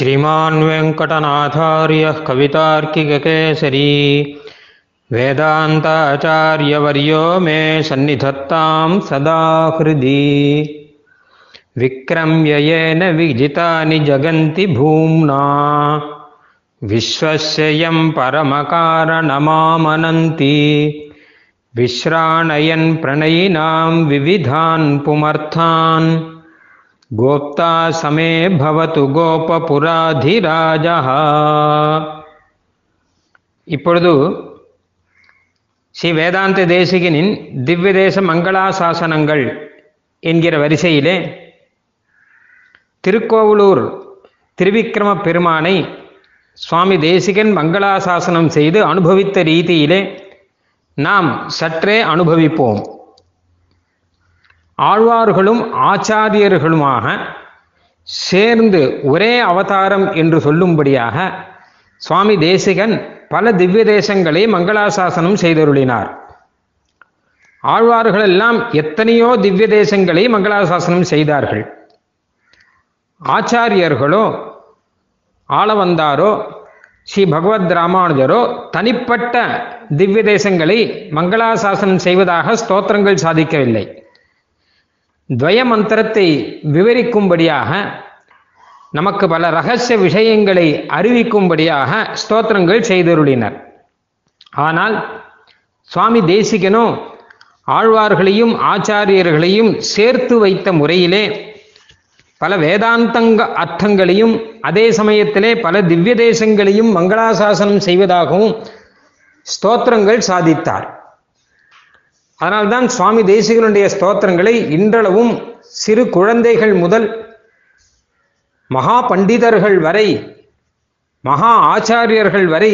श्रीमान् वेङ्कटनाथार्यः कवितार्किककेसरी वेदान्ताचार्यवर्यो मे सन्निधत्तां सदा हृदि। विक्रम्य येन विजितानि जगन्ति भूम्ना। विश्वस्य यं परमकारणमामनन्ति। विश्राणयन् प्रणयिनां विविधान् पुमर्थान्। गोप्ता समे भवतु கோபபுராதிராஜः இப்பொழுது ஸ்ரீ வேதாந்த தேசிகனின் திவ்ய தேச மங்களாசாசனங்கள் என்கிற வரிசையிலே திருக்கோவலூர் திருவிக்கிரம பெருமானை சுவாமி தேசிகன் மங்களாசாசனம் செய்து அனுபவித்த ரீதியிலே நாம் சற்றே அனுபவிப்போம் ஆழ்வார்களும் ஆச்சாரியர்களுமாக சேர்ந்து ஒரே அவதாரம் என்று சொல்லும்படியாக சுவாமி தேசிகன் பல திவ்ய தேசங்களை மங்களாசாசனம் செய்தருளினார். ஆழ்வார்கள் எல்லாம் எத்தனையோ திவ்ய தேசங்களை மங்களாசாசனம் செய்தார்கள். ஆச்சாரியர்களோ ஆளவந்தாரோ ஸ்ரீ பகவத் ராமானுஜரோ தனிப்பட்ட திவ்ய தேசங்களை மங்களாசாசனம் செய்வதாக ஸ்தோத்திரங்கள் சாதிக்கவில்லை. துவய மந்திரத்தை விவரிக்கும்படியாக நமக்கு பல ரகசிய விஷயங்களை அறிவிக்கும்படியாக ஸ்தோத்திரங்கள் செய்தருளினர். ஆனால் சுவாமி தேசிகனோ ஆழ்வார்களையும் ஆச்சாரியர்களையும் சேர்த்து வைத்த முறையிலே பல வேதாந்தங்க அர்த்தங்களையும் அதே சமயத்திலே பல திவ்ய தேசங்களையும் மங்களாசாசனம் செய்வதாகவும் ஸ்தோத்திரங்கள் சாதித்தார். அதனால்தான் சுவாமி தேசிகனுடைய ஸ்தோத்திரங்களை இன்றளவும் சிறு குழந்தைகள் முதல் மகா பண்டிதர்கள் வரை மகா ஆச்சாரியர்கள் வரை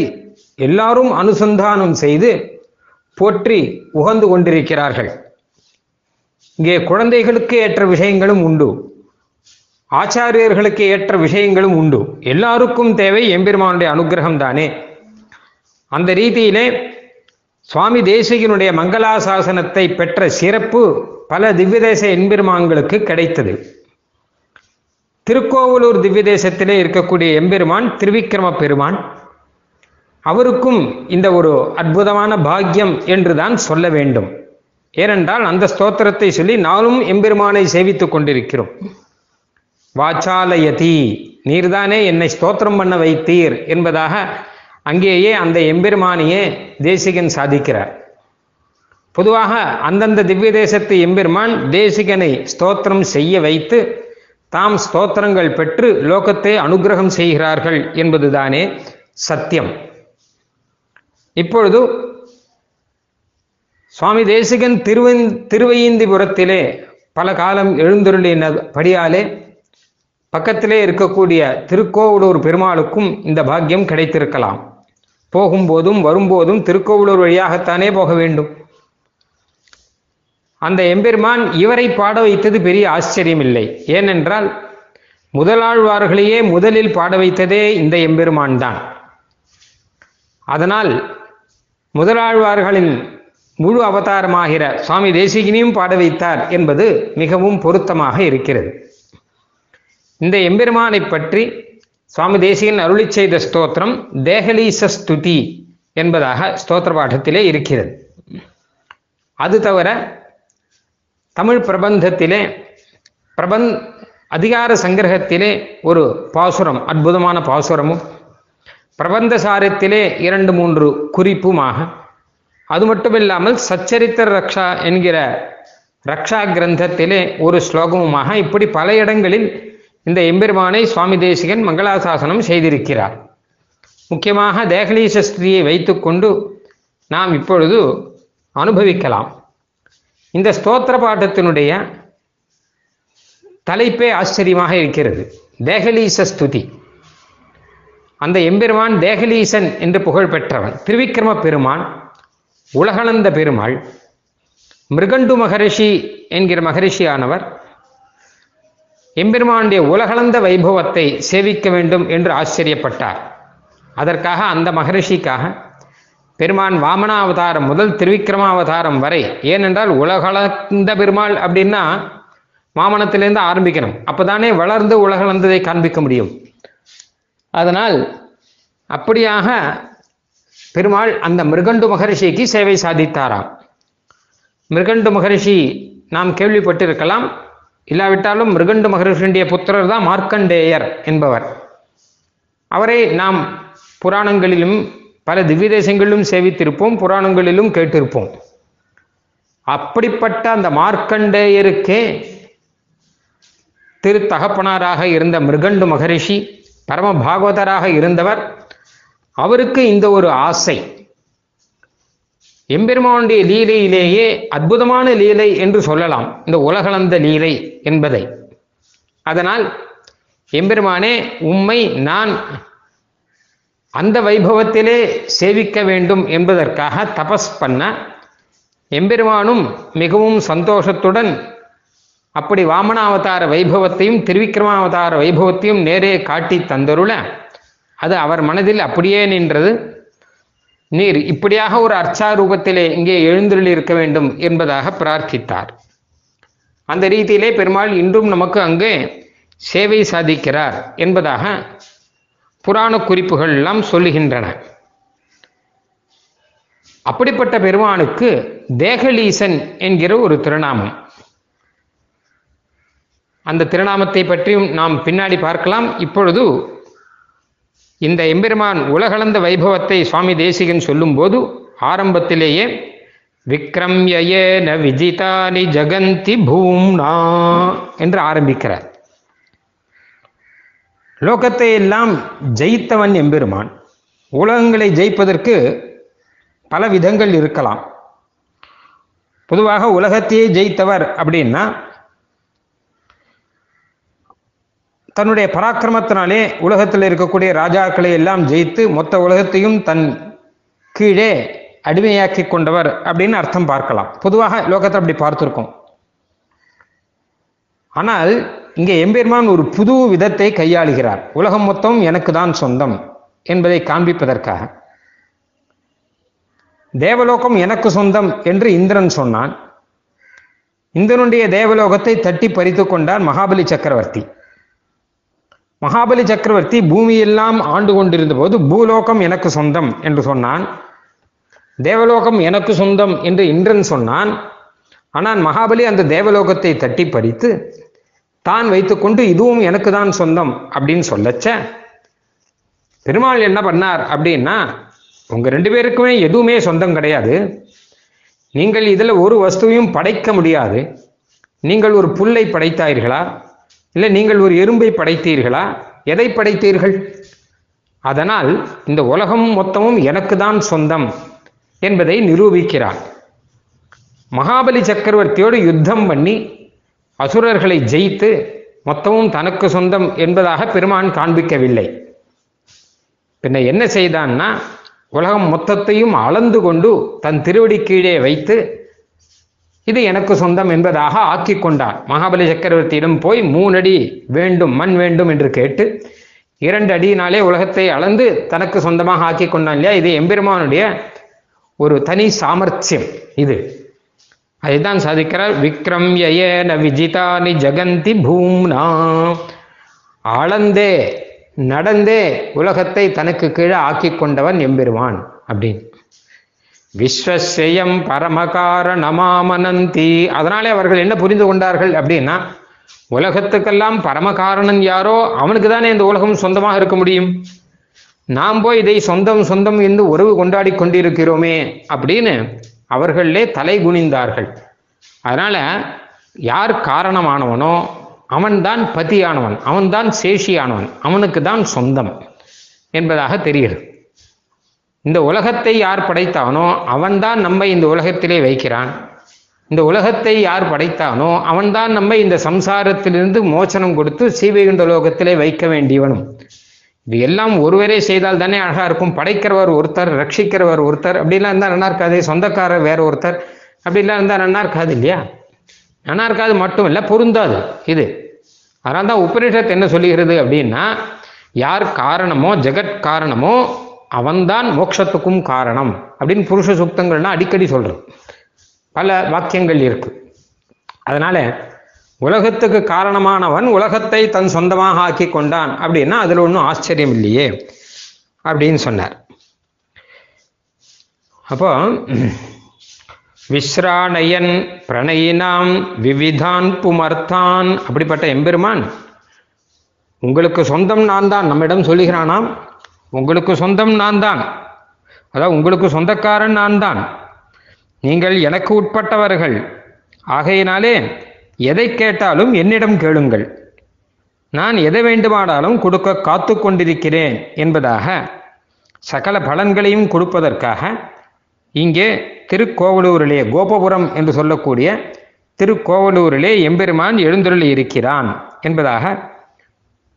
எல்லாரும் அனுசந்தானம் செய்து போற்றி உகந்து கொண்டிருக்கிறார்கள். இங்கே குழந்தைகளுக்கு ஏற்ற விஷயங்களும் உண்டு. ஆச்சாரியர்களுக்கு ஏற்ற விஷயங்களும் உண்டு. எல்லாருக்கும் தேவை எம்பெருமானுடைய அனுகிரகம் தானே அந்த ரீதியிலே சுவாமி தேசிகனுடைய மங்களாசாசனத்தை பெற்ற சிறப்பு பல திவ்யதேச எம்பெருமான்களுக்கு கிடைத்தது. திருக்கோவலூர் திவ்யதேசத்திலே இருக்கக்கூடிய எம்பெருமான் திருவிக்கிரம பெருமான். அவருக்கும் இந்த ஒரு அற்புதமான பாக்கியம் என்றுதான் சொல்ல வேண்டும். ஏனென்றால் அந்த ஸ்தோத்திரத்தை சொல்லி நானும் எம்பெருமானை சேவித்துக் கொண்டிருக்கிறோம். வாச்சாலயதி நீர்தானே என்னை ஸ்தோத்திரம் பண்ண வைத்தீர் என்பதாக அங்கேயே அந்த எம்பெருமானையே தேசிகன் சாதிக்கிறார். பொதுவாக அந்தந்த திவ்ய தேசத்து எம்பெருமான் தேசிகனை ஸ்தோத்திரம் செய்ய வைத்து தாம் ஸ்தோத்திரங்கள் பெற்று லோகத்தை அனுகிரகம் செய்கிறார்கள் என்பதுதானே சத்தியம். இப்பொழுது சுவாமி தேசிகன் திருவ திருவையந்திபுரத்திலே பல காலம் எழுந்தருளினபடியாலே பக்கத்திலே இருக்கக்கூடிய திருக்கோவலூர் பெருமாளுக்கும் இந்த பாக்கியம் கிடைத்திருக்கலாம். போகும்போதும் வரும்போதும் திருக்கோவலூர் வழியாகத்தானே போக வேண்டும். அந்த எம்பெருமான் இவரை பாட வைத்தது பெரிய ஆச்சரியம் இல்லை ஏனென்றால் முதலாழ்வார்களையே முதலில் பாட வைத்ததே இந்த எம்பெருமான் தான் அதனால் முதலாழ்வார்களின் முழு அவதாரமாகிற சுவாமி தேசிகினியும் பாட வைத்தார் என்பது மிகவும் பொருத்தமாக இருக்கிறது. இந்த எம்பெருமானை பற்றி சுவாமி தேசியன் அருளி செய்த ஸ்தோத்திரம் தேகலீச ஸ்துதி என்பதாக ஸ்தோத்திர பாடத்திலே இருக்கிறது. அது தவிர தமிழ் பிரபந்தத்திலே பிரபந்த் அதிகார சங்கிரகத்திலே ஒரு பாசுரம் அற்புதமான பாசுரமும் பிரபந்த சாரத்திலே இரண்டு மூன்று குறிப்புமாக அது மட்டுமில்லாமல் சச்சரித்திர ரக்ஷா என்கிற ரக்ஷா கிரந்தத்திலே ஒரு ஸ்லோகமுமாக இப்படி பல இடங்களில் இந்த எம்பெருமானை சுவாமி தேசிகன் மங்களாசாசனம் செய்திருக்கிறார். முக்கியமாக தேகலீச ஸ்திரியை வைத்துக்கொண்டு நாம் இப்பொழுது அனுபவிக்கலாம். இந்த ஸ்தோத்திர பாட்டத்தினுடைய தலைப்பே ஆச்சரியமாக இருக்கிறது. தேகலீச ஸ்துதி. அந்த எம்பெருமான் தேகலீசன் என்று புகழ் பெற்றவன் திருவிக்கிரம பெருமான் உலகளந்த பெருமாள் மிருகண்டு மகரிஷி என்கிற மகரிஷியானவர் எம்பெருமானுடைய உலகளந்த வைபவத்தை சேவிக்க வேண்டும் என்று ஆச்சரியப்பட்டார். அதற்காக அந்த மகரிஷிக்காக பெருமான் வாமனாவதாரம் முதல் திருவிக்கிரமாவதாரம் வரை ஏனென்றால் உலகளந்த பெருமாள் அப்படின்னா வாமனத்திலேருந்து ஆரம்பிக்கணும். அப்போதானே வளர்ந்து உலகளந்ததை காண்பிக்க முடியும். அதனால் அப்படியாக பெருமாள் அந்த மிருகண்டு மகரிஷிக்கு சேவை சாதித்தாராம். மிருகண்டு மகரிஷி நாம் கேள்விப்பட்டிருக்கலாம் இல்லாவிட்டாலும் மிருகண்டு மகரிஷியுடைய புத்திரர் தான் மார்க்கண்டேயர் என்பவர். அவரை நாம் புராணங்களிலும் பல திவ்ய தேசங்களிலும் சேவித்திருப்போம் புராணங்களிலும் கேட்டிருப்போம். அப்படிப்பட்ட அந்த மார்க்கண்டேயருக்கே திருத்தகப்பனாராக இருந்த மிருகண்டு மகரிஷி பரம பாகவதராக இருந்தவர் அவருக்கு இந்த ஒரு ஆசை. எம்பெருமானுடைய லீலையிலேயே அற்புதமான லீலை என்று சொல்லலாம். இந்த உலகளந்த லீலை என்பதை. அதனால் எம்பெருமானே உம்மை நான் அந்த வைபவத்திலே சேவிக்க வேண்டும் என்பதற்காக தபஸ் பண்ண எம்பெருமானும் மிகவும் சந்தோஷத்துடன் அப்படி வாமனாவதார வைபவத்தையும் திருவிக்ரமாவதார வைபவத்தையும் நேரே காட்டி தந்தருள அது அவர் மனதில் அப்படியே நின்றது. நீர் இப்படியாக ஒரு அர்ச்சா ரூபத்திலே இங்கே எழுந்தருளி இருக்க வேண்டும் என்பதாக பிரார்த்தித்தார். அந்த ரீதியிலே பெருமாள் இன்றும் நமக்கு அங்கே சேவை சாதிக்கிறார் என்பதாக புராண குறிப்புகள் எல்லாம் சொல்லுகின்றன. அப்படிப்பட்ட பெருமானுக்கு தேகலீசன் என்கிற ஒரு திருநாமம். அந்த திருநாமத்தை பற்றியும் நாம் பின்னாடி பார்க்கலாம். இப்பொழுது இந்த எம்பெருமான் உலகளந்த வைபவத்தை சுவாமி தேசிகன் சொல்லும்போது ஆரம்பத்திலேயே விக்ரம்யேன விஜிதானி ஜகந்தி பூம்னா என்று ஆரம்பிக்கிறார். லோகத்தை எல்லாம் ஜெயித்தவன் எம்பெருமான். உலகங்களை ஜெயிப்பதற்கு பல விதங்கள் இருக்கலாம். பொதுவாக உலகத்தையே ஜெயித்தவர் அப்படின்னா தன்னுடைய பராக்கிரமத்தினாலே உலகத்தில் இருக்கக்கூடிய ராஜாக்களை எல்லாம் ஜெயித்து மொத்த உலகத்தையும் தன் கீழே அடிமையாக்கி கொண்டவர் அப்படின்னு அர்த்தம் பார்க்கலாம். பொதுவாக லோகத்தை அப்படி பார்த்துருக்கோம். ஆனால் இங்கே எம்பெருமான் ஒரு புது விதத்தை கையாளுகிறார். உலகம் மொத்தம் எனக்கு தான் சொந்தம் என்பதை காண்பிப்பதற்காக. தேவலோகம் எனக்கு சொந்தம் என்று இந்திரன் சொன்னான். இந்திரனுடைய தேவலோகத்தை தட்டி பறித்து கொண்டார் மகாபலி சக்கரவர்த்தி. மகாபலி சக்கரவர்த்தி பூமியெல்லாம் ஆண்டு கொண்டிருந்த போது பூலோகம் எனக்கு சொந்தம் என்று சொன்னான். தேவலோகம் எனக்கு சொந்தம் என்று இந்திரன் சொன்னான். ஆனால் மகாபலி அந்த தேவலோகத்தை தட்டி பறித்து தான் வைத்துக்கொண்டு இதுவும் எனக்கு தான் சொந்தம் அப்படின்னு சொல்லச்ச. பெருமாள் என்ன பண்ணார் அப்படின்னா உங்க ரெண்டு பேருக்குமே எதுவுமே சொந்தம் கிடையாது. நீங்கள் இதில் ஒரு வஸ்துவையும் படைக்க முடியாது. நீங்கள் ஒரு புல்லை படைத்தார்களா? இல்லை நீங்கள் ஒரு எறும்பை படைத்தீர்களா? எதை படைத்தீர்கள்? அதனால் இந்த உலகம் மொத்தமும் எனக்கு தான் சொந்தம் என்பதை நிரூபிக்கிறார். மகாபலி சக்கரவர்த்தியோடு யுத்தம் பண்ணி அசுரர்களை ஜெயித்து மொத்தமும் தனக்கு சொந்தம் என்பதாக பெருமான் காண்பிக்கவில்லை. பின்ன என்ன செய்தான்னா உலகம் மொத்தத்தையும் அளந்து கொண்டு தன் திருவடி கீழே வைத்து இது எனக்கு சொந்தம் என்பதாக ஆக்கி கொண்டார். மகாபலி சக்கரவர்த்தியிடம் போய் மூணடி வேண்டும் மண் வேண்டும் என்று கேட்டு இரண்டு அடியினாலே உலகத்தை அளந்து தனக்கு சொந்தமாக ஆக்கி கொண்டான் இல்லையா? இது எம்பெருமானுடைய ஒரு தனி சாமர்த்தியம் இது. அதைத்தான் சாதிக்கிறார். விக்ரம் யேன விஜிதானி ஜகந்தி பூம்னா. அளந்தே நடந்தே உலகத்தை தனக்கு கீழே ஆக்கி கொண்டவன் எம்பெருமான். அப்படின்னு. விஸ்வசெயம் பரமகாரணமாமனந்தி. அதனாலே அவர்கள் என்ன புரிந்து கொண்டார்கள் அப்படின்னா உலகத்துக்கெல்லாம் பரமகாரணன் யாரோ அவனுக்கு தானே இந்த உலகம் சொந்தமாக இருக்க முடியும். நாம் போய் இதை சொந்தம் சொந்தம் என்று உறவு கொண்டாடி கொண்டிருக்கிறோமே அப்படின்னு அவர்களே தலை குனிந்தார்கள் அதனால யார் காரணமானவனோ அவன்தான் பதியானவன் அவன்தான் சேஷியானவன் அவனுக்கு தான் சொந்தம் என்பதாக தெரிகிறது. இந்த உலகத்தை யார் படைத்தானோ அவன்தான் நம்மை இந்த உலகத்திலே வைக்கிறான். இந்த உலகத்தை யார் படைத்தானோ அவன்தான் நம்மை இந்த சம்சாரத்திலிருந்து மோச்சனம் கொடுத்து சீவைகுண்ட லோகத்திலே வைக்க வேண்டியவனும். இது எல்லாம் ஒருவரே செய்தால் தானே அழகா இருக்கும். படைக்கிறவர் ஒருத்தர் ரட்சிக்கிறவர் ஒருத்தர். அப்படிலாம் இருந்தால் நல்லா இருக்காது சொந்தக்காரர் வேற ஒருத்தர். அப்படிலாம் இருந்தால் நல்லா இருக்காது இல்லையா? நல்லா இருக்காது மட்டும் இல்லை பொருந்தாது. இது. அதனால தான் உபனிஷத் என்ன சொல்லுகிறது அப்படின்னா யார் காரணமோ ஜெகத் காரணமோ அவன்தான் மோட்சத்துக்கும் காரணம் அப்படின்னு புருஷ சுத்தங்கள்னா அடிக்கடி சொல்றது. பல வாக்கியங்கள் இருக்கு. அதனால உலகத்துக்கு காரணமானவன் உலகத்தை தன் சொந்தமாக ஆக்கி கொண்டான் அப்படின்னா அதில் ஒன்றும் ஆச்சரியம் இல்லையே அப்படின்னு சொன்னார். அப்போ விஸ்ராணயன் பிரணயினாம் விவிதான் புமர்த்தான். அப்படிப்பட்ட எம்பெருமான் உங்களுக்கு சொந்தம் நான் தான் நம்மிடம் சொல்லுகிறானாம். உங்களுக்கு சொந்தம் நான் தான் அதாவது உங்களுக்கு சொந்தக்காரன் நான் தான் நீங்கள் எனக்கு உட்பட்டவர்கள். ஆகையினாலே எதை கேட்டாலும் என்னிடம் கேளுங்கள். நான் எதை வேண்டுமானாலும் கொடுக்க காத்து கொண்டிருக்கிறேன் என்பதாக சகல பலன்களையும் கொடுப்பதற்காக இங்கே திருக்கோவலூரிலே கோபபுரம் என்று சொல்லக்கூடிய திருக்கோவலூரிலே எம்பெருமான் எழுந்தருளி இருக்கிறான் என்பதாக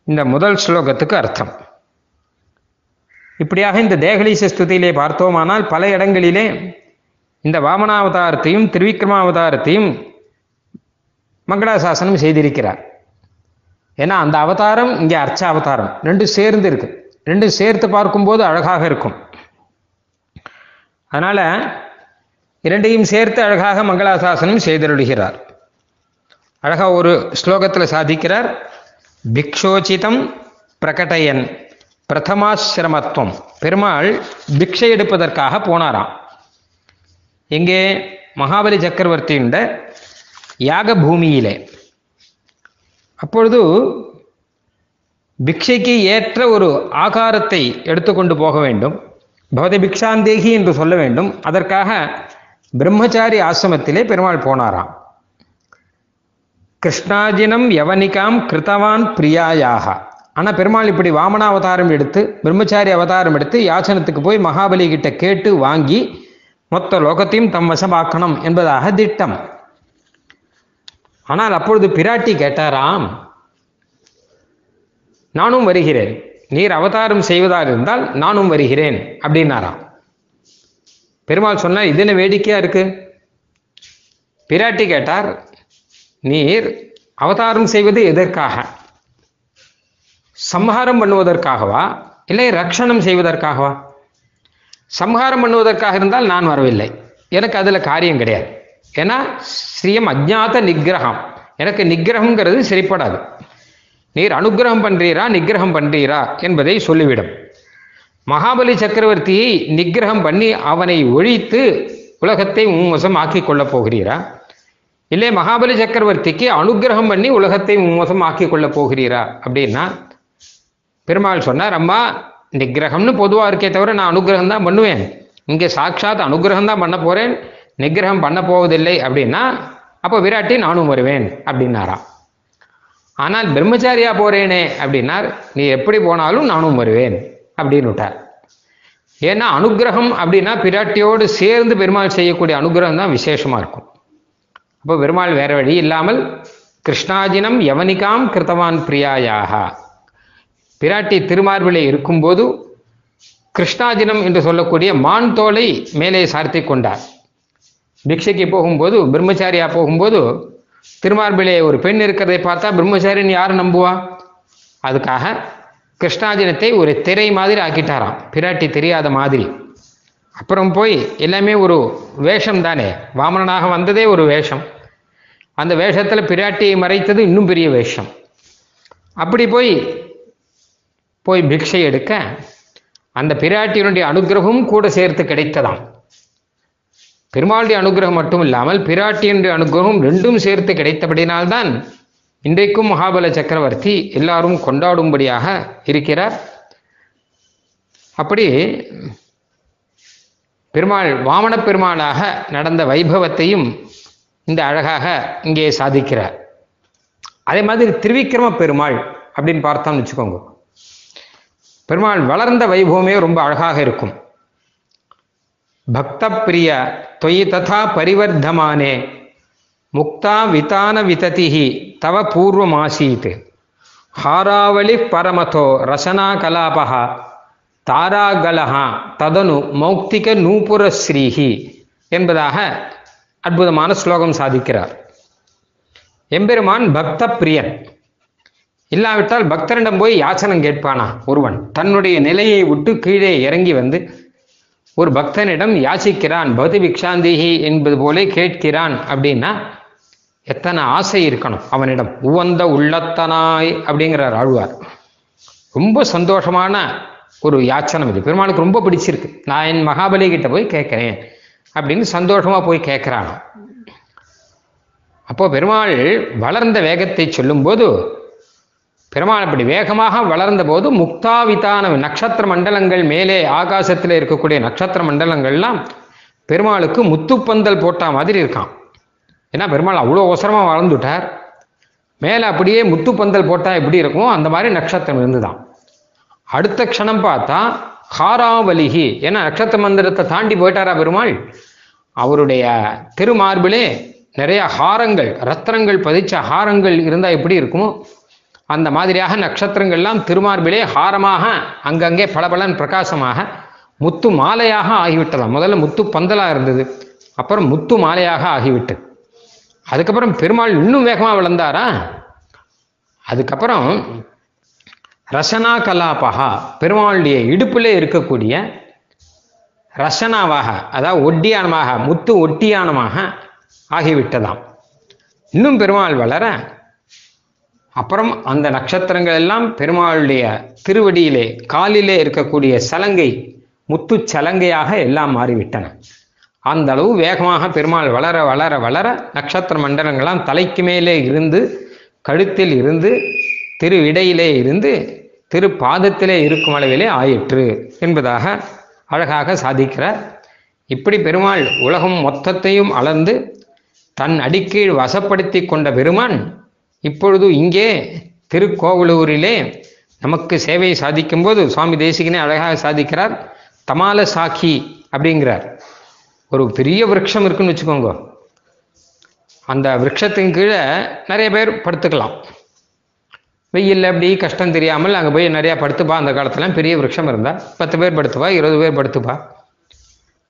இந்த முதல் ஸ்லோகத்துக்கு அர்த்தம். இப்படியாக இந்த தேகலீச ஸ்துதியிலே பார்த்தோமானால் பல இடங்களிலே இந்த வாமனாவதாரத்தையும் திருவிக்ரமாவதாரத்தையும் மங்களாசாசனம் செய்திருக்கிறார். ஏன்னா அந்த அவதாரம் இங்கே அர்ச்ச அவதாரம். ரெண்டும் சேர்ந்து இருக்கு. ரெண்டும் சேர்த்து பார்க்கும்போது அழகாக இருக்கும். அதனால இரண்டையும் சேர்த்து அழகாக மங்களாசாசனம் செய்தருளுகிறார் அழகாக ஒரு ஸ்லோகத்தில் சாதிக்கிறார் பிக்ஷோச்சிதம் பிரகடயன். பிரதமாசிரமத்துவம். பெருமாள் பிக்ஷை எடுப்பதற்காக போனாராம். எங்கே? மகாபலி சக்கரவர்த்தியுண்ட யாக பூமியிலே அப்பொழுது பிக்ஷைக்கு ஏற்ற ஒரு ஆகாரத்தை எடுத்துக்கொண்டு போக வேண்டும். பவதி பிக்ஷாந்தேகி என்று சொல்ல வேண்டும். அதற்காக பிரம்மச்சாரி ஆசிரமத்திலே பெருமாள் போனாராம். கிருஷ்ணாஜினம் யவனிகாம் கிருத்தவான் பிரியாயாக. ஆனால் பெருமாள் இப்படி வாமன அவதாரம் எடுத்து பிரம்மச்சாரி அவதாரம் எடுத்து யாசனத்துக்கு போய் மகாபலி கிட்ட கேட்டு வாங்கி மொத்த லோகத்தையும் தம் வசமாக்கணும் என்பதாக திட்டம். ஆனால் அப்பொழுது பிராட்டி கேட்டாராம் நானும் வருகிறேன். நீர் அவதாரம் செய்வதாக இருந்தால் நானும் வருகிறேன் அப்படின்னாராம். பெருமாள் சொன்னார் இது என்ன வேடிக்கையா இருக்கு? பிராட்டி கேட்டார் நீர் அவதாரம் செய்வது எதற்காக? சம்ஹாரம் பண்ணுவதற்காகவா? இல்லை ரக்ஷணம் செய்வதற்காகவா? சம்ஹாரம் பண்ணுவதற்காக இருந்தால் நான் வரவில்லை. எனக்கு அதில் காரியம் கிடையாது. ஏன்னா ஸ்ரீயம் அஜ்ஞாத நிகிரகம் எனக்கு நிகிரகங்கிறது சரிப்படாது. நீர் அனுகிரகம் பண்றீரா நிகிரகம் பண்றீரா என்பதை சொல்லிவிடும். மகாபலி சக்கரவர்த்தியை நிகிரகம் பண்ணி அவனை ஒழித்து உலகத்தை உன்வசம் ஆக்கி கொள்ளப் போகிறீரா? இல்லை மகாபலி சக்கரவர்த்திக்கு அனுகிரகம் பண்ணி உலகத்தை உன்வசம் ஆக்கி கொள்ளப் போகிறீரா அப்படின்னா பெருமாள் சொன்னார் அம்மா நிகிரகம்னு பொதுவாக இருக்கே தவிர நான் அனுகிரகம் தான் பண்ணுவேன். இங்கே சாட்சாத் அனுகிரகம் தான் பண்ண போறேன். நிகிரகம் பண்ண போவதில்லை அப்படின்னா அப்போ விராட்டி நானும் வருவேன் அப்படின்னாராம். ஆனால் பிரம்மச்சாரியா போறேனே அப்படின்னார். நீ எப்படி போனாலும் நானும் வருவேன் அப்படின்னு விட்டார் ஏன்னா அனுகிரகம் அப்படின்னா பிராட்டியோடு சேர்ந்து பெருமாள் செய்யக்கூடிய அனுகிரகம் தான் விசேஷமா இருக்கும். அப்போ பெருமாள் வேற வழி இல்லாமல் கிருஷ்ணாஜினம் யவனிகாம் கிருத்தவான் பிரியாயாக. பிராட்டி திருமார்பிலே இருக்கும்போது கிருஷ்ணாஜினம் என்று சொல்லக்கூடிய மான் தோலை மேலே சார்த்தி கொண்டார். பிக்ஷைக்கு போகும்போது பிரம்மச்சாரியா போகும்போது திருமார்பிலே ஒரு பெண் இருக்கிறதை பார்த்தா பிரம்மச்சாரின்னு யார் நம்புவா? அதுக்காக கிருஷ்ணாஜினத்தை ஒரு திரை மாதிரி ஆக்கிட்டாராம். பிராட்டி தெரியாத மாதிரி. அப்புறம் போய் எல்லாமே ஒரு வேஷம் தானே. வாமனனாக வந்ததே ஒரு வேஷம். அந்த வேஷத்தில் பிராட்டியை மறைத்தது இன்னும் பெரிய வேஷம். அப்படி போய் போய் பிக்ஷை எடுக்க அந்த பிராட்டியினுடைய அனுகிரகமும் கூட சேர்த்து கிடைத்ததாம். பெருமாளுடைய அனுகிரகம் மட்டும் இல்லாமல் பிராட்டியினுடைய அனுகிரகம் ரெண்டும் சேர்த்து கிடைத்தபடினால்தான் இன்றைக்கும் மகாபல சக்கரவர்த்தி எல்லாரும் கொண்டாடும்படியாக இருக்கிறார். அப்படி பெருமாள் வாமன பெருமாளாக நடந்த வைபவத்தையும் இந்த அழகாக இங்கே சாதிக்கிறார். அதே மாதிரி திருவிக்கிரம பெருமாள் அப்படின்னு பார்த்தோம்னு வச்சுக்கோங்க. பெருமாள் வளர்ந்த வைபவமே ரொம்ப அழகாக இருக்கும். பக்த பிரிய தொயி ததா பரிவர்த்தமானே முக்தா விதான விததிஹி தவ பூர்வமாசீத். ஹாராவளி பரமதோ ரசனா கலாபா தாராகலஹா ததனு மௌக்திக நூபுரஸ்ரீஹி என்பதாக அற்புதமான ஸ்லோகம் சாதிக்கிறார். எம்பெருமான் பக்த பிரியன் இல்லாவிட்டால் பக்தரிடம் போய் யாச்சனம் கேட்பானா? ஒருவன் தன்னுடைய நிலையை விட்டு கீழே இறங்கி வந்து ஒரு பக்தனிடம் யாசிக்கிறான் பௌதி பிக்ஷாந்தேகி என்பது போலே கேட்கிறான் அப்படின்னா எத்தனை ஆசை இருக்கணும் அவனிடம். உவந்த உள்ளத்தனாய் அப்படிங்கிறார் ஆழ்வார். ரொம்ப சந்தோஷமான ஒரு யாச்சனம் இது. பெருமாளுக்கு ரொம்ப பிடிச்சிருக்கு. நான் என் மகாபலி கிட்ட போய் கேட்குறேன் அப்படின்னு சந்தோஷமா போய் கேட்குறான் அப்போ பெருமாள் வளர்ந்த வேகத்தை சொல்லும்போது பெருமாள் அப்படி வேகமாக வளர்ந்த போது முக்தாவிதான நட்சத்திர மண்டலங்கள் மேலே ஆகாசத்தில் இருக்கக்கூடிய நட்சத்திர மண்டலங்கள்லாம் பெருமாளுக்கு முத்துப்பந்தல் போட்ட மாதிரி இருக்கான் ஏன்னா பெருமாள் அவ்வளோ அவசரமாக வளர்ந்துட்டார். மேலே அப்படியே முத்துப்பந்தல் போட்டால் எப்படி இருக்கும்? அந்த மாதிரி நட்சத்திரம் இருந்துதான் அடுத்த க்ஷணம் பார்த்தா ஹாராவலிகி. ஏன்னா நட்சத்திர மந்திரத்தை தாண்டி போயிட்டாரா பெருமாள்? அவருடைய திருமார்பிலே நிறைய ஹாரங்கள் ரத்திரங்கள் பதிச்ச ஹாரங்கள் இருந்தால் எப்படி இருக்குமோ அந்த மாதிரியாக நட்சத்திரங்கள்லாம் திருமார்பிலே ஹாரமாக அங்கங்கே பளபளன் பிரகாசமாக முத்து மாலையாக ஆகிவிட்டதாம். முதல்ல முத்து பந்தலாக இருந்தது அப்புறம் முத்து மாலையாக ஆகிவிட்டது. அதுக்கப்புறம் பெருமாள் இன்னும் வேகமாக வளர்ந்தாரா அதுக்கப்புறம் ரசனா கலாபகா பெருமாளுடைய இடுப்பில் இருக்கக்கூடிய ரசனாவாக அதாவது ஒட்டியானமாக முத்து ஒட்டியானமாக ஆகிவிட்டதாம். இன்னும் பெருமாள் வளர அப்புறம் அந்த நட்சத்திரங்கள் எல்லாம் பெருமாளுடைய திருவடியிலே காலிலே இருக்கக்கூடிய சலங்கை முத்து சலங்கையாக எல்லாம் மாறிவிட்டன. அந்த அளவு வேகமாக பெருமாள் வளர வளர வளர நட்சத்திர மண்டலங்கள்லாம் தலைக்கு மேலே இருந்து கழுத்தில் இருந்து திரு இடையிலே இருந்து திரு பாதத்திலே இருக்கும் அளவிலே ஆயிற்று என்பதாக அழகாக சாதிக்கிறார். இப்படி பெருமாள் உலகம் மொத்தத்தையும் அளந்து தன் அடிக்கீழ் வசப்படுத்தி கொண்ட பெருமான் இப்பொழுது இங்கே திருக்கோவலூரிலே நமக்கு சேவை சாதிக்கும்போது சுவாமி தேசிகனே அழகாக சாதிக்கிறார். தமால சாக்கி அப்படிங்கிறார். ஒரு பெரிய விரக்ஷம் இருக்குன்னு வச்சுக்கோங்க. அந்த விரக்ஷத்தின் கீழே நிறைய பேர் படுத்துக்கலாம். வெயில் அப்படி கஷ்டம் தெரியாமல் அங்கே போய் நிறையா படுத்துப்பா. அந்த காலத்துலாம் பெரிய விரக்ஷம் இருந்தால் பத்து பேர் படுத்துப்பா இருபது பேர் படுத்துப்பா.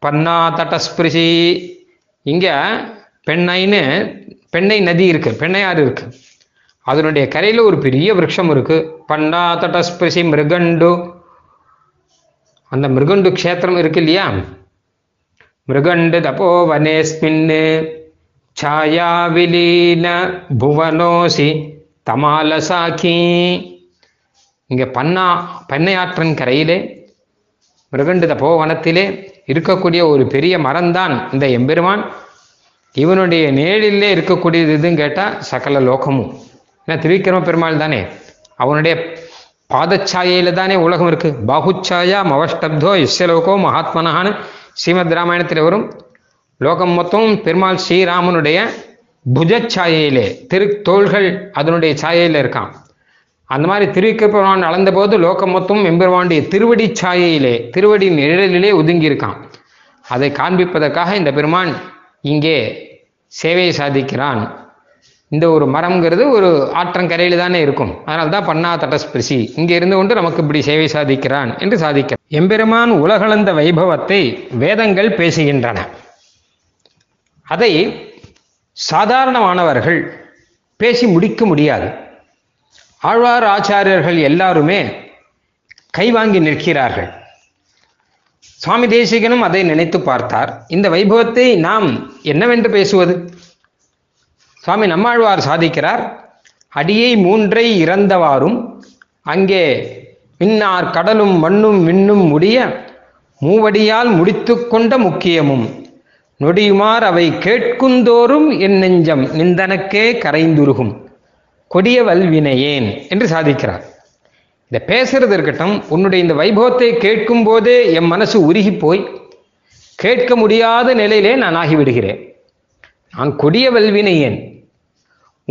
பன்னா தட்டஸ்பிரிசி இங்கே பெண்ணைன்னு பெண்ணை நதி இருக்கு. பெண்ணையாறு இருக்குது அதனுடைய கரையில் ஒரு பெரிய விருட்சம் இருக்கு பன்னா தட்டஸ்பிரிசி மிருகண்டு அந்த மிருகண்டு க்ஷேத்திரம் இருக்கு இல்லையா மிருகண்டு தபோ வனேஸ்மின்னு ಛಾಯಾ ವಿಲೀನ புவனோசி தமாலசாக்கி இங்கே பன்னா பண்ணையாற்றன் கரையிலே மிருகண்டு தபோவனத்திலே இருக்கக்கூடிய ஒரு பெரிய மரம்தான் இந்த எம்பெருமான் இவனுடைய நேழிலே இருக்கக்கூடியது எதுன்னு கேட்டால் சகல லோகமும் ஏன்னா திரிவிக்ரம பெருமாள் தானே. அவனுடைய பாதச்சாயையில் தானே உலகம் இருக்கு. பாகுச்சாயா மவஷ்டப்தோ இஸ்யலோகோ மகாத்மனஹான்னு ஸ்ரீமத் ராமாயணத்தில் வரும். லோகம் மொத்தம் பெருமாள் ஸ்ரீராமனுடைய புஜச்சாயையிலே திருத்தோள்கள் அதனுடைய சாயையில் இருக்கான் அந்த மாதிரி திருவிக்கிரபெருமான் அளந்த போது லோகம் மொத்தம் எம்பெருமானுடைய திருவடி சாயையிலே திருவடி நிழலிலே ஒதுங்கி இருக்கான் அதை காண்பிப்பதற்காக இந்த பெருமான் இங்கே சேவையை சாதிக்கிறான். இந்த ஒரு மரம்ங்கிறது ஒரு ஆற்றங்கரையில் தானே இருக்கும். அதனால தான் பண்ணா தடஸ்பிரிசி இங்கே இருந்து கொண்டு நமக்கு இப்படி சேவை சாதிக்கிறான் என்று சாதிக்கிறான். எம்பெருமான் உலகளந்த வைபவத்தை வேதங்கள் பேசுகின்றன. அதை சாதாரணமானவர்கள் பேசி முடிக்க முடியாது. ஆழ்வார் ஆச்சாரியர்கள் எல்லாருமே கைவாங்கி நிற்கிறார்கள். சுவாமி தேசிகனும் அதை நினைத்து பார்த்தார். இந்த வைபவத்தை நாம் என்னவென்று பேசுவது? சுவாமி நம்மாழ்வார் சாதிக்கிறார். அடியை மூன்றை இறந்தவாறும் அங்கே மின்னார் கடலும் மண்ணும் விண்ணும் முடிய மூவடியால் முடித்து கொண்ட முக்கியமும். நொடியுமார் அவை கேட்குந்தோறும் என் நெஞ்சம் நிந்தனக்கே கரைந்துருகும். கொடியவல் வினையேன் என்று சாதிக்கிறார். இந்த பேசுறது இருக்கட்டும் உன்னுடைய இந்த வைபவத்தை கேட்கும் போதே என் மனசு உருகி போய் கேட்க முடியாத நிலையிலே நான் ஆகிவிடுகிறேன். நான் கொடிய வல்வினையேன்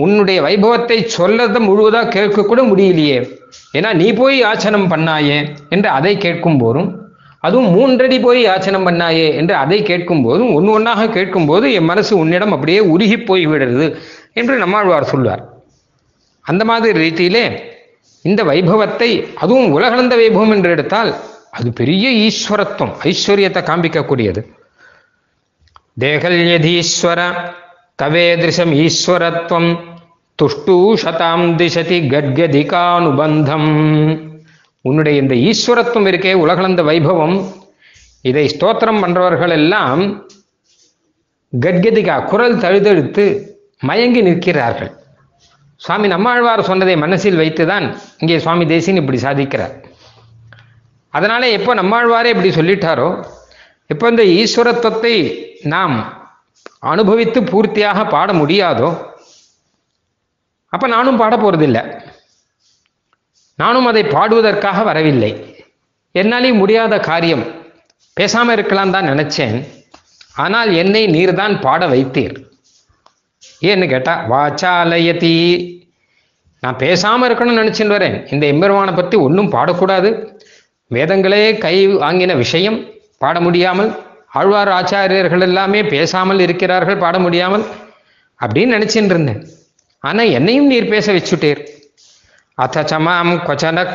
உன்னுடைய வைபவத்தை சொல்லத முழுவதா கேட்க கூட முடியலையே. ஏன்னா நீ போய் யாச்சனம் பண்ணாயே என்று அதை கேட்கும் போதும் அதுவும் மூன்றடி போய் யாச்சனம் பண்ணாயே என்று அதை கேட்கும் போதும் ஒன்று ஒன்றாக கேட்கும்போது என் மனசு உன்னிடம் அப்படியே உருகி போய் விடுறது என்று நம்மாழ்வார் சொல்வார். அந்த மாதிரி ரீதியிலே இந்த வைபவத்தை அதுவும் உலகளந்த வைபவம் என்று எடுத்தால் அது பெரிய ஈஸ்வரத்துவம் ஐஸ்வர்யத்தை காண்பிக்கக்கூடியது. தேகல்யதீஸ்வர தவேதிருஷம் ஈஸ்வரத்வம் துஷ்டூஷதாம் திசதி கட்கதிகானுபந்தம் உன்னுடைய இந்த ஈஸ்வரத்துவம் இருக்கே உலகளந்த வைபவம். இதை ஸ்தோத்திரம் பண்றவர்கள் எல்லாம் கட்கதிகா குரல் தழுதெழுத்து மயங்கி நிற்கிறார்கள். சுவாமி நம்மாழ்வார் சொன்னதை மனசில் வைத்துதான் இங்கே சுவாமி தேசியன் இப்படி சாதிக்கிறார். அதனால எப்போ நம்மாழ்வாரே இப்படி சொல்லிட்டாரோ எப்போ இந்த ஈஸ்வரத்துவத்தை நாம் அனுபவித்து பூர்த்தியாக பாட முடியாதோ? அப்ப நானும் பாட போறதில்லை. நானும் அதை பாடுவதற்காக வரவில்லை. என்னாலே முடியாத காரியம். பேசாம இருக்கலாம் தான் நினைச்சேன். ஆனால் என்னை நீர்தான் பாட வைத்தீர். ஏன்னு கேட்டா வாச்சாலயதி நான் பேசாம இருக்கணும்னு நினைச்சுட்டு வரேன். இந்த எம்பெருமானை பத்தி ஒன்றும் பாடக்கூடாது. வேதங்களே கை வாங்கின விஷயம். பாட முடியாமல் ஆழ்வார் ஆச்சாரியர்கள் எல்லாமே பேசாமல் இருக்கிறார்கள் பாட முடியாமல் அப்படின்னு நினைச்சுட்டு இருந்தேன். ஆனா என்னையும் நீர் பேச வச்சுட்டீர். அத்த சமாம் கொச்சன